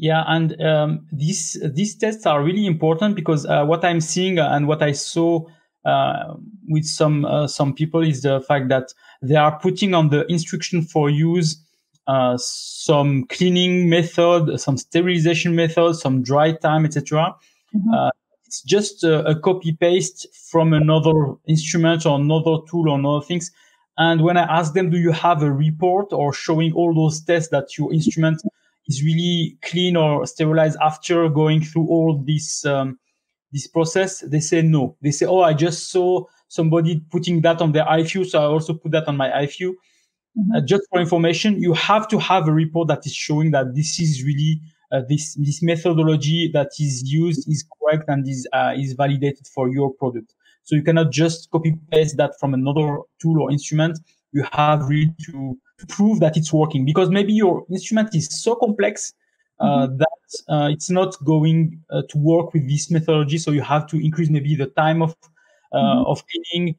[SPEAKER 1] Yeah, and um, these these tests are really important because uh, what I'm seeing and what I saw uh, with some uh, some people is the fact that they are putting on the instruction for use uh, some cleaning method, some sterilization method, some dry time, etc. Mm-hmm. Uh, it's just a, a copy paste from another instrument or another tool or other things. And when I ask them, do you have a report or showing all those tests that your instrument is really clean or sterilized after going through all this um, this process, they say no. They say, oh, I just saw somebody putting that on their IFU, so I also put that on my IFU. Mm-hmm. Uh, just for information, you have to have a report that is showing that this is really uh, this this methodology that is used is correct and is uh, is validated for your product. So you cannot just copy paste that from another tool or instrument. You have really to, to prove that it's working because maybe your instrument is so complex uh, mm-hmm. that uh, it's not going uh, to work with this methodology. So you have to increase maybe the time of uh, mm-hmm. of cleaning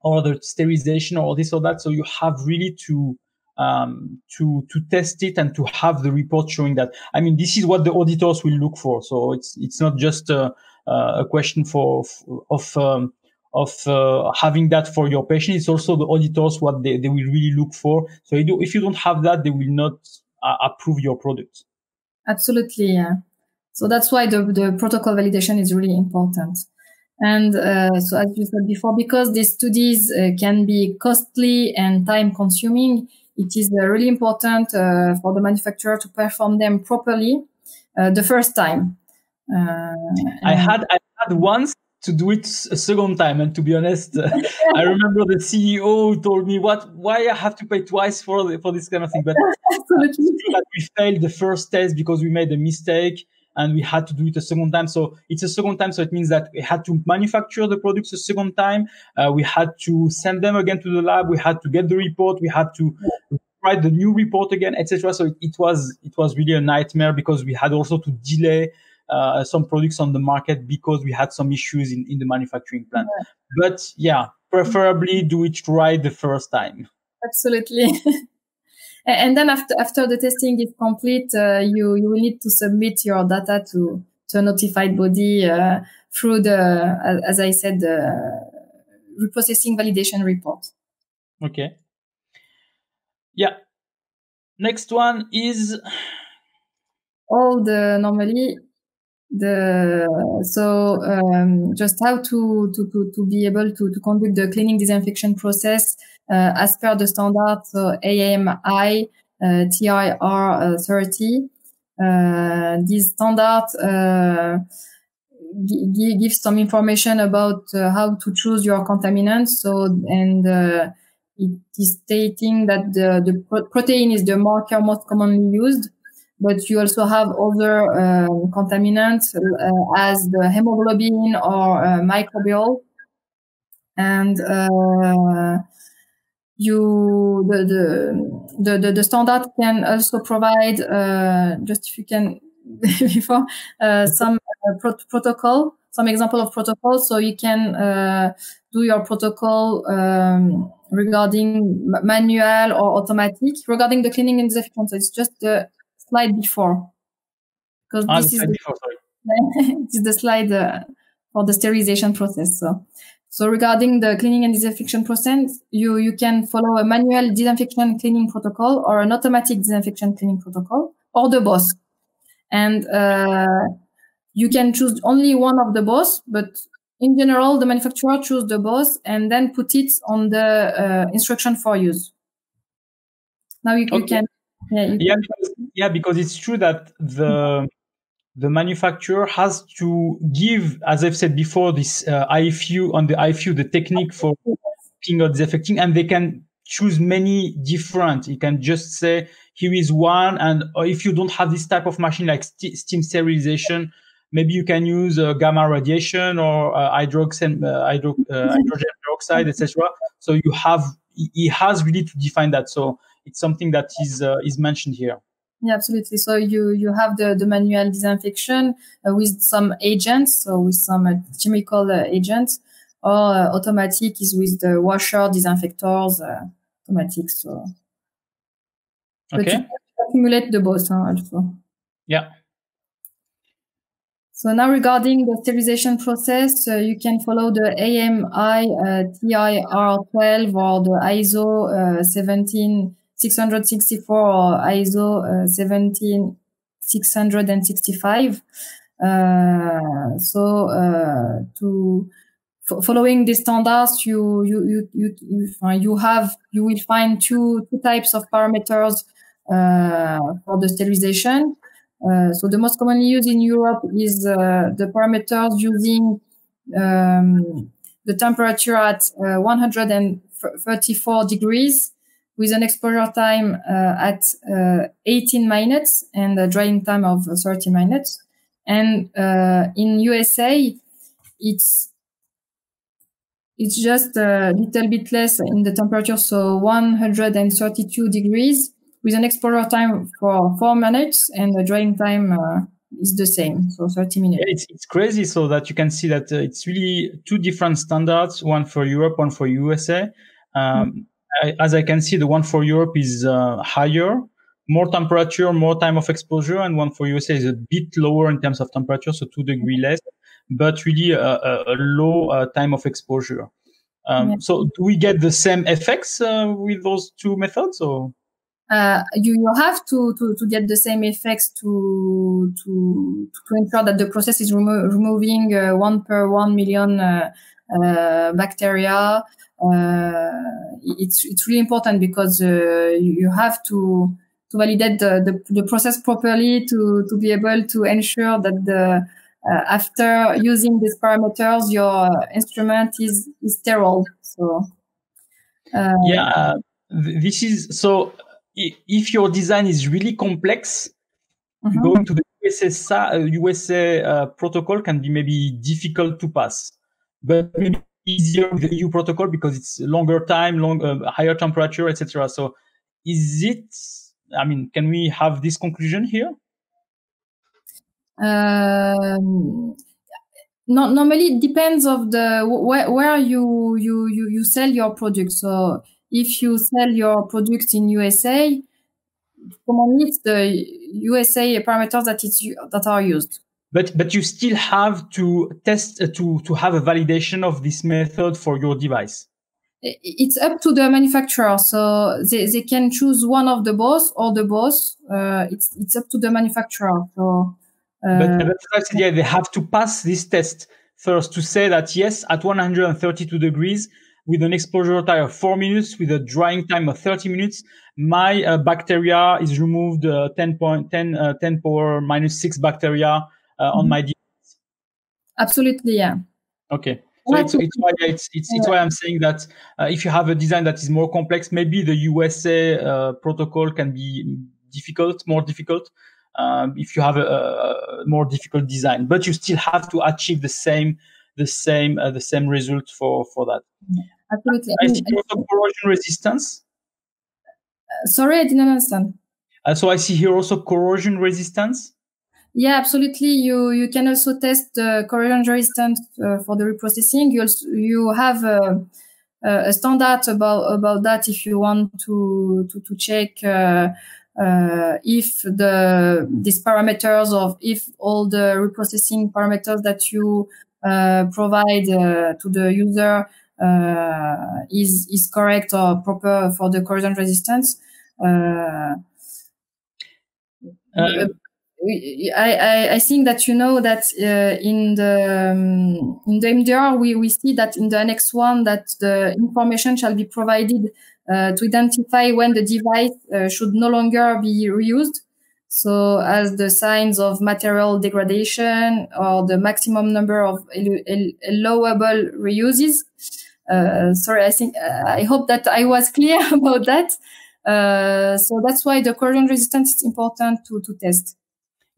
[SPEAKER 1] or the sterilization or this or that. So you have really to um, to to test it and to have the report showing that. I mean, this is what the auditors will look for. So it's it's not just a, a question for of um, of uh, having that for your patient. It's also the auditors what they, they will really look for. So if you don't have that, they will not uh, approve your product.
[SPEAKER 2] Absolutely, yeah. So that's why the, the protocol validation is really important. And uh, so, as you said before, because these studies uh, can be costly and time consuming, it is uh, really important uh, for the manufacturer to perform them properly uh, the first time.
[SPEAKER 1] Uh, I had I had once to do it a second time, and to be honest, I remember the CEO told me, "What? Why I have to pay twice for for this kind of thing?" But we failed the first test because we made a mistake and we had to do it a second time. So it's a second time. So it means that we had to manufacture the products a second time. Uh, we had to send them again to the lab. We had to get the report. We had to write the new report again, etc. So it, it, was it was really a nightmare because we had also to delay uh, some products on the market because we had some issues in, in the manufacturing plant. Yeah. But yeah, preferably do it right the first time.
[SPEAKER 2] Absolutely. And then after after the testing is complete, uh, you you will need to submit your data to to a notified body uh, through the as I said the reprocessing validation report.
[SPEAKER 1] Okay. Yeah. Next one is
[SPEAKER 2] all the normally the so um, just how to, to to to be able to to conduct the cleaning disinfection process uh, as per the standard so AAMI uh, TIR uh, 30. this standard g- gives some information about how to choose your contaminants. So and it is stating that the, the pro- protein is the marker most commonly used, but you also have other uh, contaminants uh, as the hemoglobin or uh, microbial. And you the the the, the, standard can also provide uh, just if you can before uh, some uh, pro- protocol some example of protocol so you can uh, do your protocol um, regarding manual or automatic regarding the cleaning and disinfection so it's just the slide before
[SPEAKER 1] because ah, this is the, before,
[SPEAKER 2] is the slide uh, for the sterilization process so so regarding the cleaning and disinfection process, you, you can follow a manual disinfection cleaning protocol or an automatic disinfection cleaning protocol or the both. And uh, you can choose only one of the both, but in general, the manufacturer choose the both and then put it on the uh, instruction for use. Now you, okay. you can.
[SPEAKER 1] Yeah, yeah. Because, yeah, because it's true that the the manufacturer has to give, as I've said before, this uh, IFU on the IFU, the technique for cleaning or disinfecting, and they can choose many different. You can just say, here is one. And if you don't have this type of machine like st- steam sterilization, maybe you can use uh, gamma radiation or uh, hydrogen, uh, hydro, uh, hydrogen peroxide, etc. So you have, he has really to define that. So it's something that is, uh, is mentioned here.
[SPEAKER 2] Yeah, absolutely. So you you have the the manual disinfection uh, with some agents, so with some uh, chemical uh, agents, or uh, automatic is with the washer disinfectors, uh, automatic. So
[SPEAKER 1] okay.
[SPEAKER 2] You accumulate the both huh, also.
[SPEAKER 1] Yeah.
[SPEAKER 2] So now regarding the sterilization process, uh, you can follow the AAMI TIR12 or the ISO 17 664 or ISO uh, 17665. Uh, so uh, to following these standards, you you you you you, you have you will find two two types of parameters uh, for the sterilization. Uh, so the most commonly used in Europe is uh, the parameters using um, the temperature at uh, 134 degrees with an exposure time uh, at uh, 18 minutes and a drying time of 30 minutes. And in USA, it's it's just a little bit less in the temperature, so 132 degrees with an exposure time for four minutes and the drying time uh, is the same, so 30 minutes.
[SPEAKER 1] It's, it's crazy so that you can see that uh, it's really two different standards, one for Europe, one for USA. Um, mm-hmm. I, as I can see, the one for Europe is uh, higher, more temperature, more time of exposure, and one for USA is a bit lower in terms of temperature, so two degree less, but really a, a, a low uh, time of exposure. Um, yeah. So, do we get the same effects uh, with those two methods, or?
[SPEAKER 2] uh, you, you have to, to, to get the same effects to, to, to ensure that the process is remo- removing uh, one per one million uh, uh bacteria. Uh, it's, it's really important because uh, you have to, to validate the, the, the, process properly to, to be able to ensure that the, after using these parameters, your instrument is, is sterile. So,
[SPEAKER 1] yeah, this is so if your design is really complex, mm-hmm. going to the USA, USA uh, protocol can be maybe difficult to pass, but maybe easier with the EU protocol because it's longer time, long, uh, higher temperature, etc. So, is it? I mean, can we have this conclusion here?
[SPEAKER 2] Um, not normally it depends of the where, where you, you you you sell your product. So if you sell your product in USA, commonly it's the USA parameters that it's that are used.
[SPEAKER 1] But but you still have to test uh, to to have a validation of this method for your device.
[SPEAKER 2] It's up to the manufacturer, so they, they can choose one of the both or the both. Uh, it's it's up to the manufacturer. So,
[SPEAKER 1] uh, but, but that's, yeah, they have to pass this test first to say that yes, at 132 degrees, with an exposure time of four minutes, with a drying time of 30 minutes, my uh, bacteria is removed uh, 10, point, 10, uh, 10 power minus 6 bacteria mm-hmm. on my device.
[SPEAKER 2] Absolutely, yeah.
[SPEAKER 1] Okay. So it's, it's why it's, it's, it's why I'm saying that uh, if you have a design that is more complex, maybe the USA uh, protocol can be difficult, more difficult. Um, if you have a, a, more difficult design, but you still have to achieve the same the same the same result for for that.
[SPEAKER 2] Absolutely.
[SPEAKER 1] I see also corrosion resistance.
[SPEAKER 2] Uh, sorry, I didn't understand.
[SPEAKER 1] Uh, so I see here also corrosion resistance.
[SPEAKER 2] Yeah, absolutely. You you can also test the corrosion resistance uh, for the reprocessing. You also, you have a, a, standard about about that if you want to to to check. Uh, uh, if the these parameters of if all the reprocessing parameters that you uh, provide uh, to the user uh, is is correct or proper for the corrosion resistance. Uh, I, I, I, think that you know that uh, in the um, in the MDR we, we see that in the Annex One that the information shall be provided uh, to identify when the device uh, should no longer be reused. So as the signs of material degradation or the maximum number of allowable reuses. Uh, sorry, I think uh, I hope that I was clear about that. Uh, so that's why the corrosion resistance is important to, to test.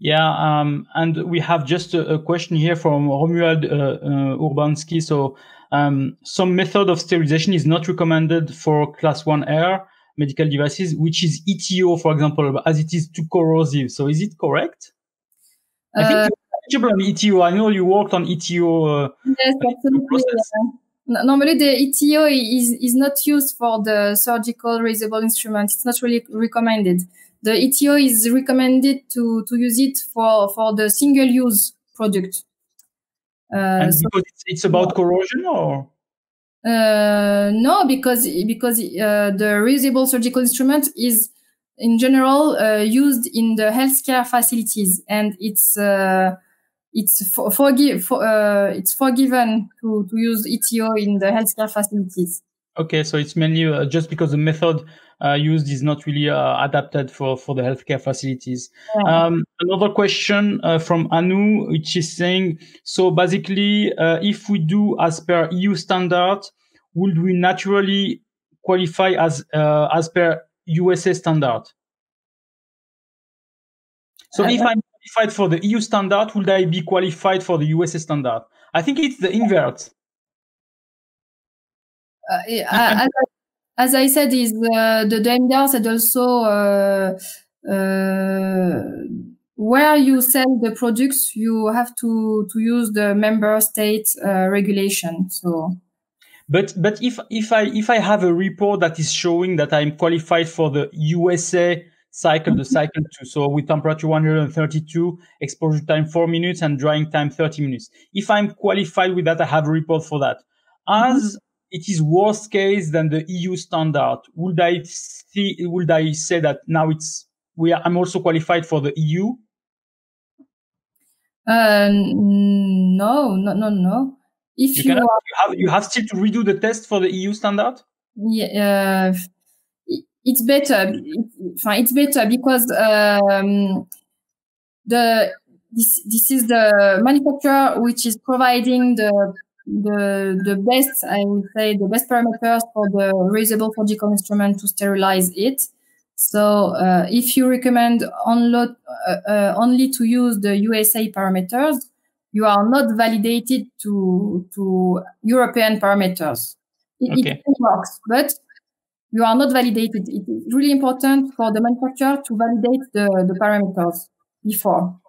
[SPEAKER 1] Yeah, um, and we have just a, a, question here from Romuald uh, uh, Urbanski. So, um, some method of sterilization is not recommended for class one R medical devices, which is ETO, for example, as it is too corrosive. So, is it correct? I think you're on ETO. I know you worked on ETO.
[SPEAKER 2] yes, absolutely normally the ETO is, is not used for the surgical reusable instrument. It's not really recommended. The ETO is recommended to, to use it for, for the single use product.
[SPEAKER 1] Uh, and so, because it's, it's about corrosion or?
[SPEAKER 2] Uh, no, because, because uh, the reusable surgical instrument is in general uh, used in the healthcare facilities and it's uh, it's for, forgive, for, uh, it's forgiven to, to use ETO in the healthcare facilities.
[SPEAKER 1] Okay, so it's mainly uh, just because the method uh, used is not really uh, adapted for, for the healthcare facilities. Yeah. Um, another question uh, from Anu, which is saying, so basically, uh, if we do as per EU standard, would we naturally qualify as uh, as per USA standard? So if I'm qualified for the EU standard, would I be qualified for the USA standard? I think it's the invert.
[SPEAKER 2] Uh, as, as, I said, is uh, the DMDR said also uh, uh, where you sell the products, you have to to use the member state uh, regulation. So.
[SPEAKER 1] But but if if I if I have a report that is showing that I'm qualified for the USA cycle, the cycle two, so with temperature 132, exposure time four minutes, and drying time 30 minutes. If I'm qualified with that, I have a report for that. As mm-hmm it is worse case than the EU standard. Would I see, would I say that now it's we are, I'm also qualified for the EU?
[SPEAKER 2] Uh, no, no, no, no.
[SPEAKER 1] If you, you, cannot, are, you have you have still to redo the test for the EU standard.
[SPEAKER 2] Yeah, uh, it's better. It's better because um, the this this is the manufacturer which is providing the the the best I would say the best parameters for the reusable surgical instrument to sterilize it. So uh, if you recommend only, uh, uh, only to use the USA parameters, you are not validated to to European parameters. It, okay. it works, but you are not validated. It is really important for the manufacturer to validate the, the parameters before.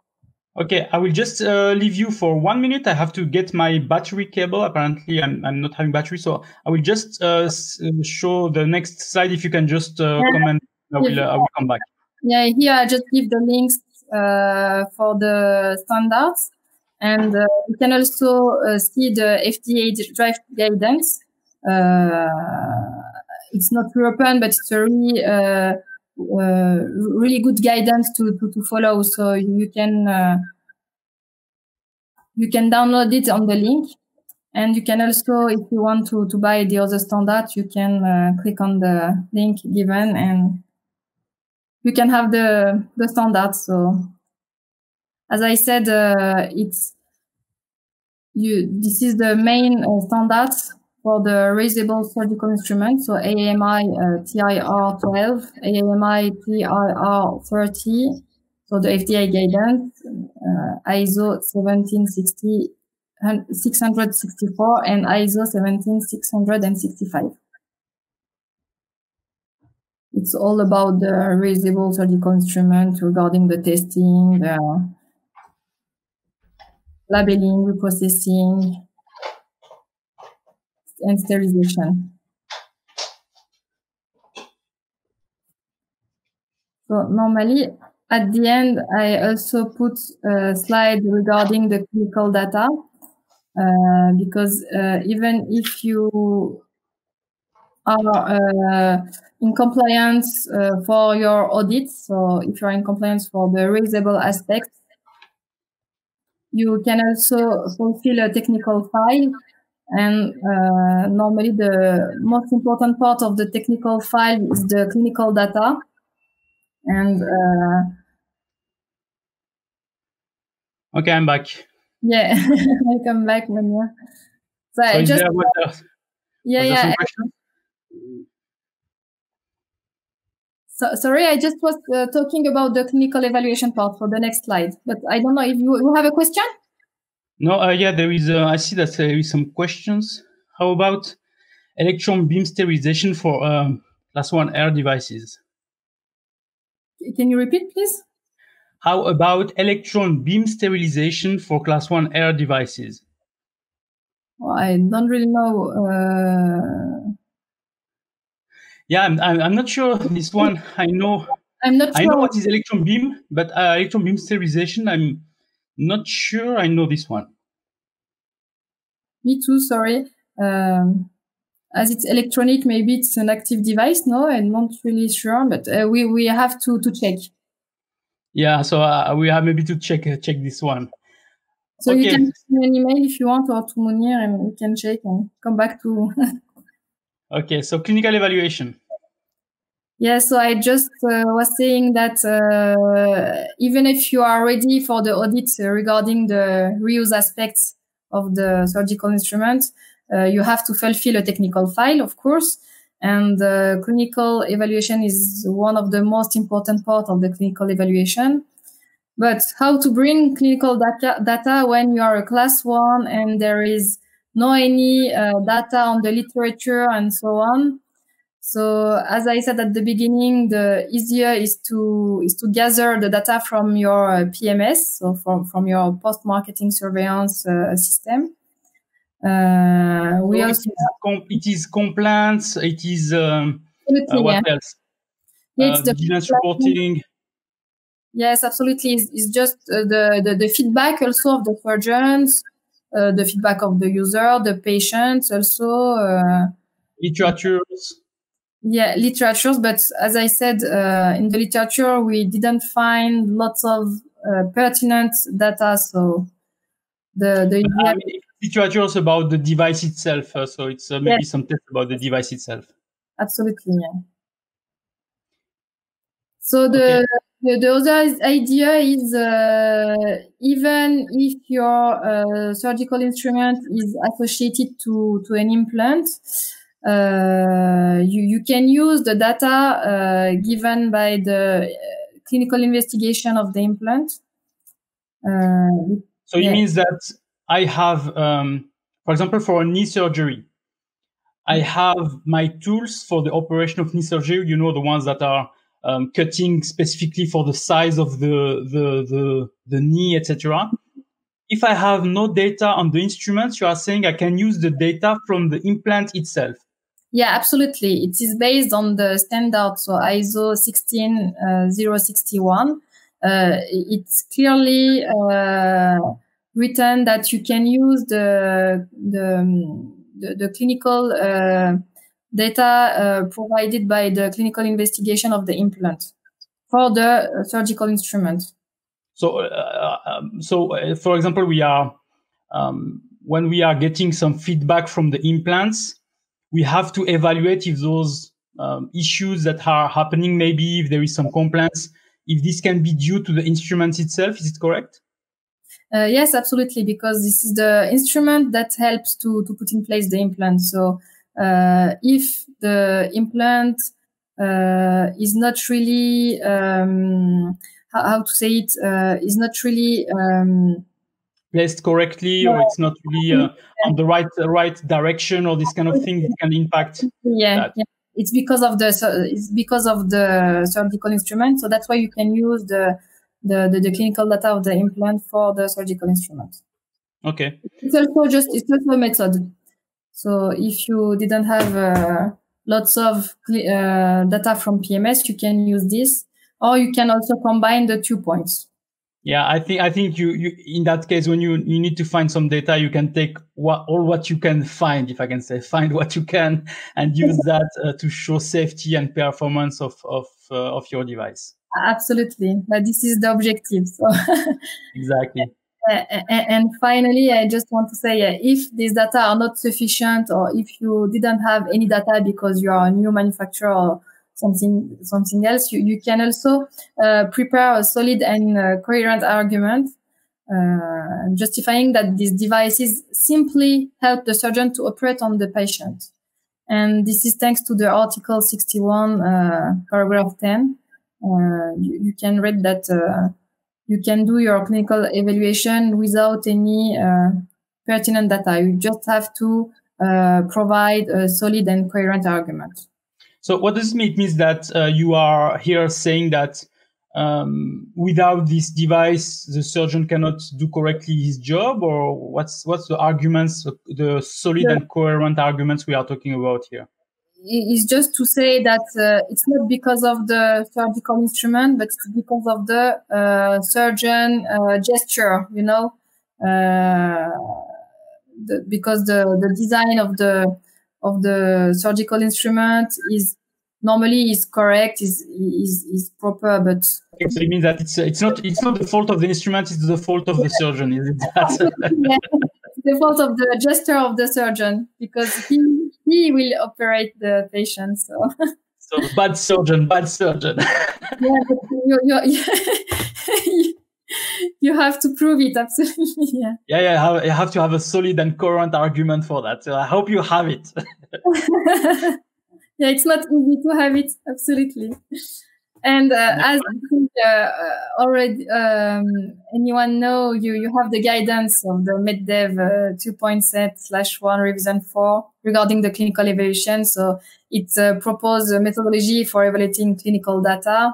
[SPEAKER 1] Okay, I will just uh, leave you for one minute. I have to get my battery cable. Apparently, I'm, I'm not having battery, so I will just uh, uh show the next slide. If you can just uh, yeah. comment, I will, uh, I will come back.
[SPEAKER 2] Yeah, here I just give the links uh, for the standards, and you can also see the FDA draft guidance. it's not European, but it's a really uh, good guidance to, to, to follow. So you can uh, you can download it on the link, and you can also, if you want to to buy the other standard, you can uh, click on the link given, and you can have the the standard. So as I said, it's you. This is the main standards for the reusable surgical instrument, so AAMI uh, TIR12, AAMI TIR30, so the FDA guidance, uh, ISO 17600 664 and ISO 17665. It's all about the reusable surgical instrument regarding the testing, the labeling, reprocessing, and sterilization. So normally at the end, I also put a slide regarding the clinical data uh, because uh, even if you are uh, in compliance uh, for your audits, so if you're in compliance for the reusable aspects, you can also fulfill a technical file and uh, normally the most important part of the technical file is the clinical data. And uh,
[SPEAKER 1] okay, I'm back.
[SPEAKER 2] Yeah, welcome back, Monir. So, so I just yeah, yeah. So, sorry, I just was uh, talking about the clinical evaluation part for the next slide, but I don't know if you, you have a question.
[SPEAKER 1] No, uh, yeah, there is. Uh, I see that there is some questions. How about electron beam sterilization for um, class one R devices?
[SPEAKER 2] Can you repeat, please?
[SPEAKER 1] How about electron beam sterilization for class one R devices?
[SPEAKER 2] Well, I don't really know. Uh...
[SPEAKER 1] Yeah, I'm, I'm not sure this one. I know.
[SPEAKER 2] I'm not.
[SPEAKER 1] Sure. I know what is electron beam, but uh, electron beam sterilization, I'm not sure I know this one.
[SPEAKER 2] Me too, sorry. Um, as it's electronic, maybe it's an active device, no? I'm not really sure, but uh, we, we have to, to check.
[SPEAKER 1] Yeah, so uh, we have maybe to check uh, check this one.
[SPEAKER 2] So okay. you can send me an email if you want or to Monir and we can check and come back to.
[SPEAKER 1] Okay, so clinical evaluation.
[SPEAKER 2] Yeah, so I just uh, was saying that uh, even if you are ready for the audit regarding the reuse aspects of the surgical instrument, uh, you have to fulfill a technical file, of course. And clinical evaluation is one of the most important part of the clinical evaluation. But how to bring clinical data, data when you are a class one and there is no any uh, data on the literature and so on. So as I said at the beginning, the easier is to is to gather the data from your uh, PMS, so from from your post marketing surveillance uh, system.
[SPEAKER 1] Uh, we so also it is, com- it is compliance. It is um, uh, what yeah. else? Yeah, it's uh, the reporting.
[SPEAKER 2] Yes, absolutely. It's, it's just uh, the, the, the feedback also of the surgeons, uh, the feedback of the user, the patients also. Uh,
[SPEAKER 1] literatures.
[SPEAKER 2] Yeah, literatures. But as I said, uh, in the literature, we didn't find lots of uh, pertinent data. So the, the
[SPEAKER 1] I mean, literatures about the device itself. Uh, so it's uh, maybe yes. some text about the device itself.
[SPEAKER 2] Absolutely. Yeah. So the okay. The, the other idea is uh, even if your uh, surgical instrument is associated to, to an implant, you, you can use the data uh, given by the uh, clinical investigation of the implant.
[SPEAKER 1] Uh, so it yeah. means that I have, um, for example, for a knee surgery, I have my tools for the operation of knee surgery, you know, the ones that are um, cutting specifically for the size of the the the, the knee, etc. If I have no data on the instruments, you are saying I can use the data from the implant itself.
[SPEAKER 2] Yeah, absolutely. It is based on the standard, so ISO 16061. Uh, it's clearly uh, written that you can use the the the, the clinical uh, data uh, provided by the clinical investigation of the implant for the uh, surgical instrument.
[SPEAKER 1] So, uh, um, so uh, for example, we are um, when we are getting some feedback from the implants, we have to evaluate if those um, issues that are happening, maybe if there is some complaints, if this can be due to the instrument itself. Is it correct?
[SPEAKER 2] Uh, yes, absolutely, because this is the instrument that helps to to put in place the implant. So uh, if the implant uh, is not really um, how, how, to say it uh, is not really um,
[SPEAKER 1] placed correctly or it's not really uh, on the right uh, right direction or this kind of thing it can impact
[SPEAKER 2] yeah, yeah, it's because of the it's because of the surgical instrument so that's why you can use the the, the, the clinical data of the implant for the surgical instrument.
[SPEAKER 1] Okay.
[SPEAKER 2] It's also just it's also a method. So if you didn't have uh, lots of uh, data from PMS, you can use this, or you can also combine the two points.
[SPEAKER 1] Yeah, I think I think you, you in that case when you you need to find some data, you can take what all what you can find, if I can say, find what you can, and use that uh, to show safety and performance of of uh, of your device.
[SPEAKER 2] Absolutely, but this is the objective. So
[SPEAKER 1] exactly.
[SPEAKER 2] and finally, I just want to say if these data are not sufficient or if you didn't have any data because you are a new manufacturer something, something else, you, you can also uh, prepare a solid and uh, coherent argument uh, justifying that these devices simply help the surgeon to operate on the patient. And this is thanks to the Article 61, uh, paragraph 10. Uh, you, you, can read that uh, you can do your clinical evaluation without any pertinent data. You just have to uh, provide a solid and coherent argument.
[SPEAKER 1] So what does it mean? It means that uh, you are here saying that um, without this device, the surgeon cannot do correctly his job, or what's what's the arguments, the solid yeah. and coherent arguments we are talking about here?
[SPEAKER 2] is just to say that uh, it's not because of the surgical instrument, but it's because of the uh, surgeon uh, gesture, you know, uh, the, because the, the design of the of the surgical instrument is normally is correct, is is is proper, but
[SPEAKER 1] okay, so it means that it's it's not it's not the fault of the instrument, it's the fault of the surgeon, is it that?
[SPEAKER 2] yeah, the fault of the gesture of the surgeon because he he will operate the patient. So,
[SPEAKER 1] so bad surgeon, bad surgeon.
[SPEAKER 2] yeah, you, you, you, have to prove it absolutely. Yeah,
[SPEAKER 1] yeah, yeah. You have to have a solid and current argument for that. So I hope you have it.
[SPEAKER 2] yeah, it's not easy to have it. Absolutely. And uh, as I think uh, already um, anyone know, you you have the guidance of the MedDev uh, 2.7 slash one revision four regarding the clinical evaluation. So it uh, proposes a methodology for evaluating clinical data uh,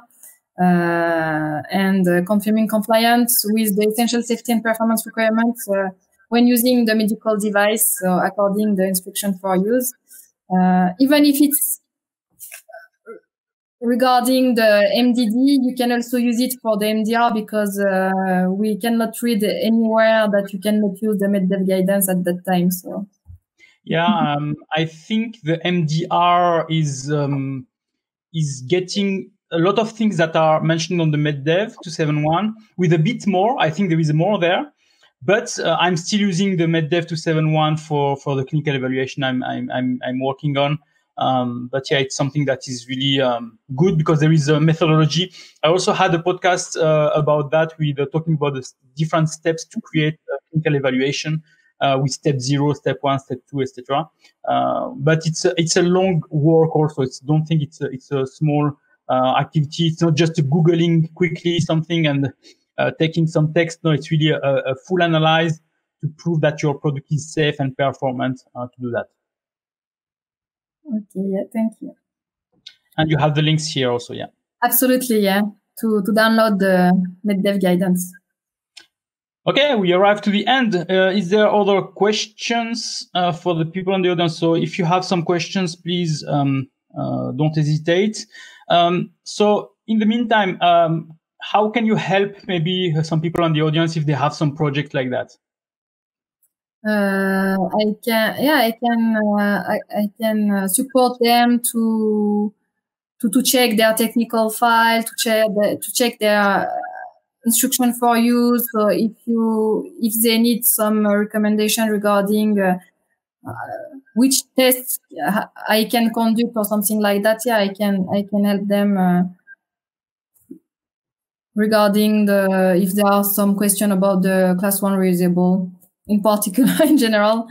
[SPEAKER 2] and uh, confirming compliance with the essential safety and performance requirements uh, when using the medical device, so according the instruction for use. even if it's regarding the MDD, you can also use it for the MDR because uh, we cannot read anywhere that you cannot use the MedDev guidance at that time. So,
[SPEAKER 1] yeah, um, I think the MDR is um, is getting a lot of things that are mentioned on the MedDev 271 with a bit more. I think there is more there. But uh, I'm still using the MedDev 271 for, for the clinical evaluation I'm, I'm, I'm, I'm working on. Um, but yeah, it's something that is really um, good because there is a methodology. I also had a podcast uh, about that with uh, talking about the different steps to create a clinical evaluation uh, with step zero, step one, step two, etc. Uh, but it's a, it's a long work also. It's don't think it's a, it's a small activity. It's not just googling quickly something and uh, taking some text. No, it's really a, a, full analyze to prove that your product is safe and performant to do that.
[SPEAKER 2] Okay, yeah, thank you.
[SPEAKER 1] And you have the links here also, yeah.
[SPEAKER 2] Absolutely, yeah. To to download the MedDev guidance.
[SPEAKER 1] Okay, we arrived to the end. Uh, is there other questions uh, for the people in the audience? So if you have some questions, please um, uh, don't hesitate. Um, so in the meantime, um, how can you help maybe some people in the audience if they have some project like that?
[SPEAKER 2] uh, I can yeah I can uh, I, I, can uh, support them to to to check their technical file to check the, to check their uh, instruction for use so if you if they need some recommendation regarding uh, uh, which tests I can conduct or something like that yeah I can I can help them regarding the if there are some question about the class one reusable in particular in general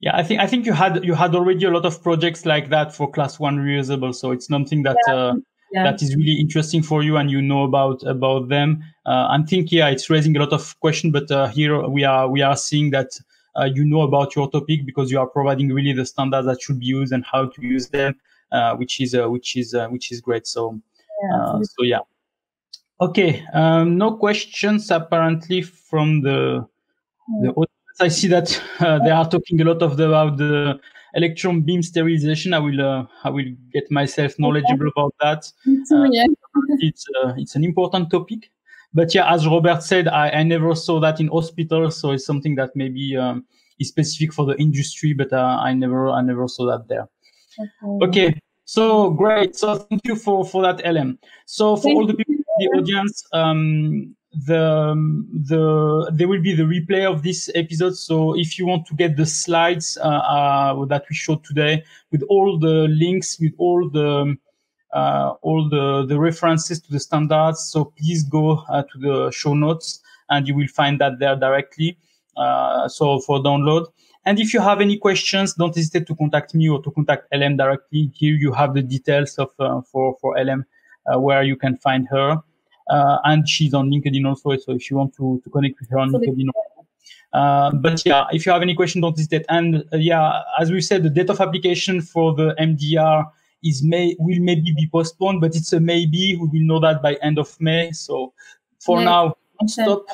[SPEAKER 1] yeah i think i think you had you had already a lot of projects like that for class one reusable so it's something that yeah. Uh, yeah. that is really interesting for you and you know about about them uh, i think yeah it's raising a lot of questions but uh, here we are we are seeing that uh, you know about your topic because you are providing really the standards that should be used and how to use them uh, which is uh, which is which is great so yeah, so yeah okay um, no questions apparently from the the audience. I see that uh, they are talking a lot of the, about the electron beam sterilization. I will uh, I will get myself knowledgeable about that. Uh, it's uh, it's an important topic. But yeah, as Robert said, I, I never saw that in hospitals, so it's something that maybe um, is specific for the industry, but uh, I never I never saw that there. Okay. okay. So great. So thank you for for that, Elem. So for thank all the people in the audience, um, the the there will be the replay of this episode. So if you want to get the slides uh, uh, that we showed today with all the links, with all the uh, all the the references to the standards, so please go uh, to the show notes and you will find that there directly. Uh, so for download. And if you have any questions, don't hesitate to contact me or to contact Elem directly. Here you have the details of uh, for for Elem where you can find her. Uh, and she's on LinkedIn also. So if you want to, to connect with her on LinkedIn. Uh, but yeah, if you have any question, don't hesitate. And uh, yeah, as we said, the date of application for the MDR is May will maybe be postponed, but it's a maybe. We will know that by end of May. So for now, don't stop.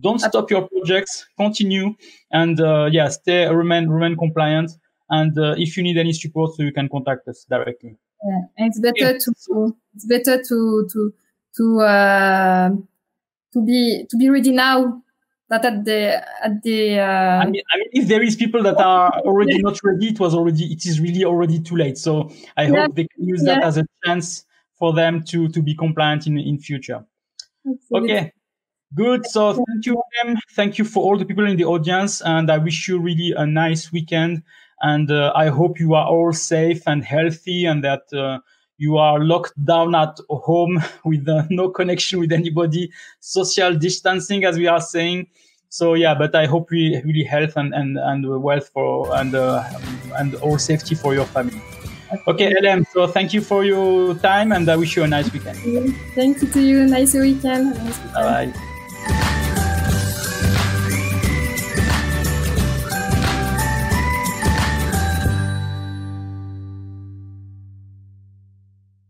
[SPEAKER 1] Don't stop your projects. Continue and uh, yeah, stay remain remain compliant. And uh, if you need any support, so you can contact us directly.
[SPEAKER 2] Yeah, and it's better yeah. to it's better to to to uh, to be to be ready now that at the at the uh, I,
[SPEAKER 1] mean, I mean if there is people that are already not ready it was already it is really already too late so i yeah. hope they can use that yeah. as a chance for them to to be compliant in in future Absolutely. okay good so thank you Em. thank you for all the people in the audience and i wish you really a nice weekend And uh, I hope you are all safe and healthy and that uh, you are locked down at home with uh, no connection with anybody, social distancing, as we are saying. So yeah, but I hope we really health and and and wealth for and uh, and all safety for your family. Okay, Elem. So thank you for your time, and I wish you a nice weekend.
[SPEAKER 2] Thank you to you. Nice weekend. Nice
[SPEAKER 1] weekend. Bye.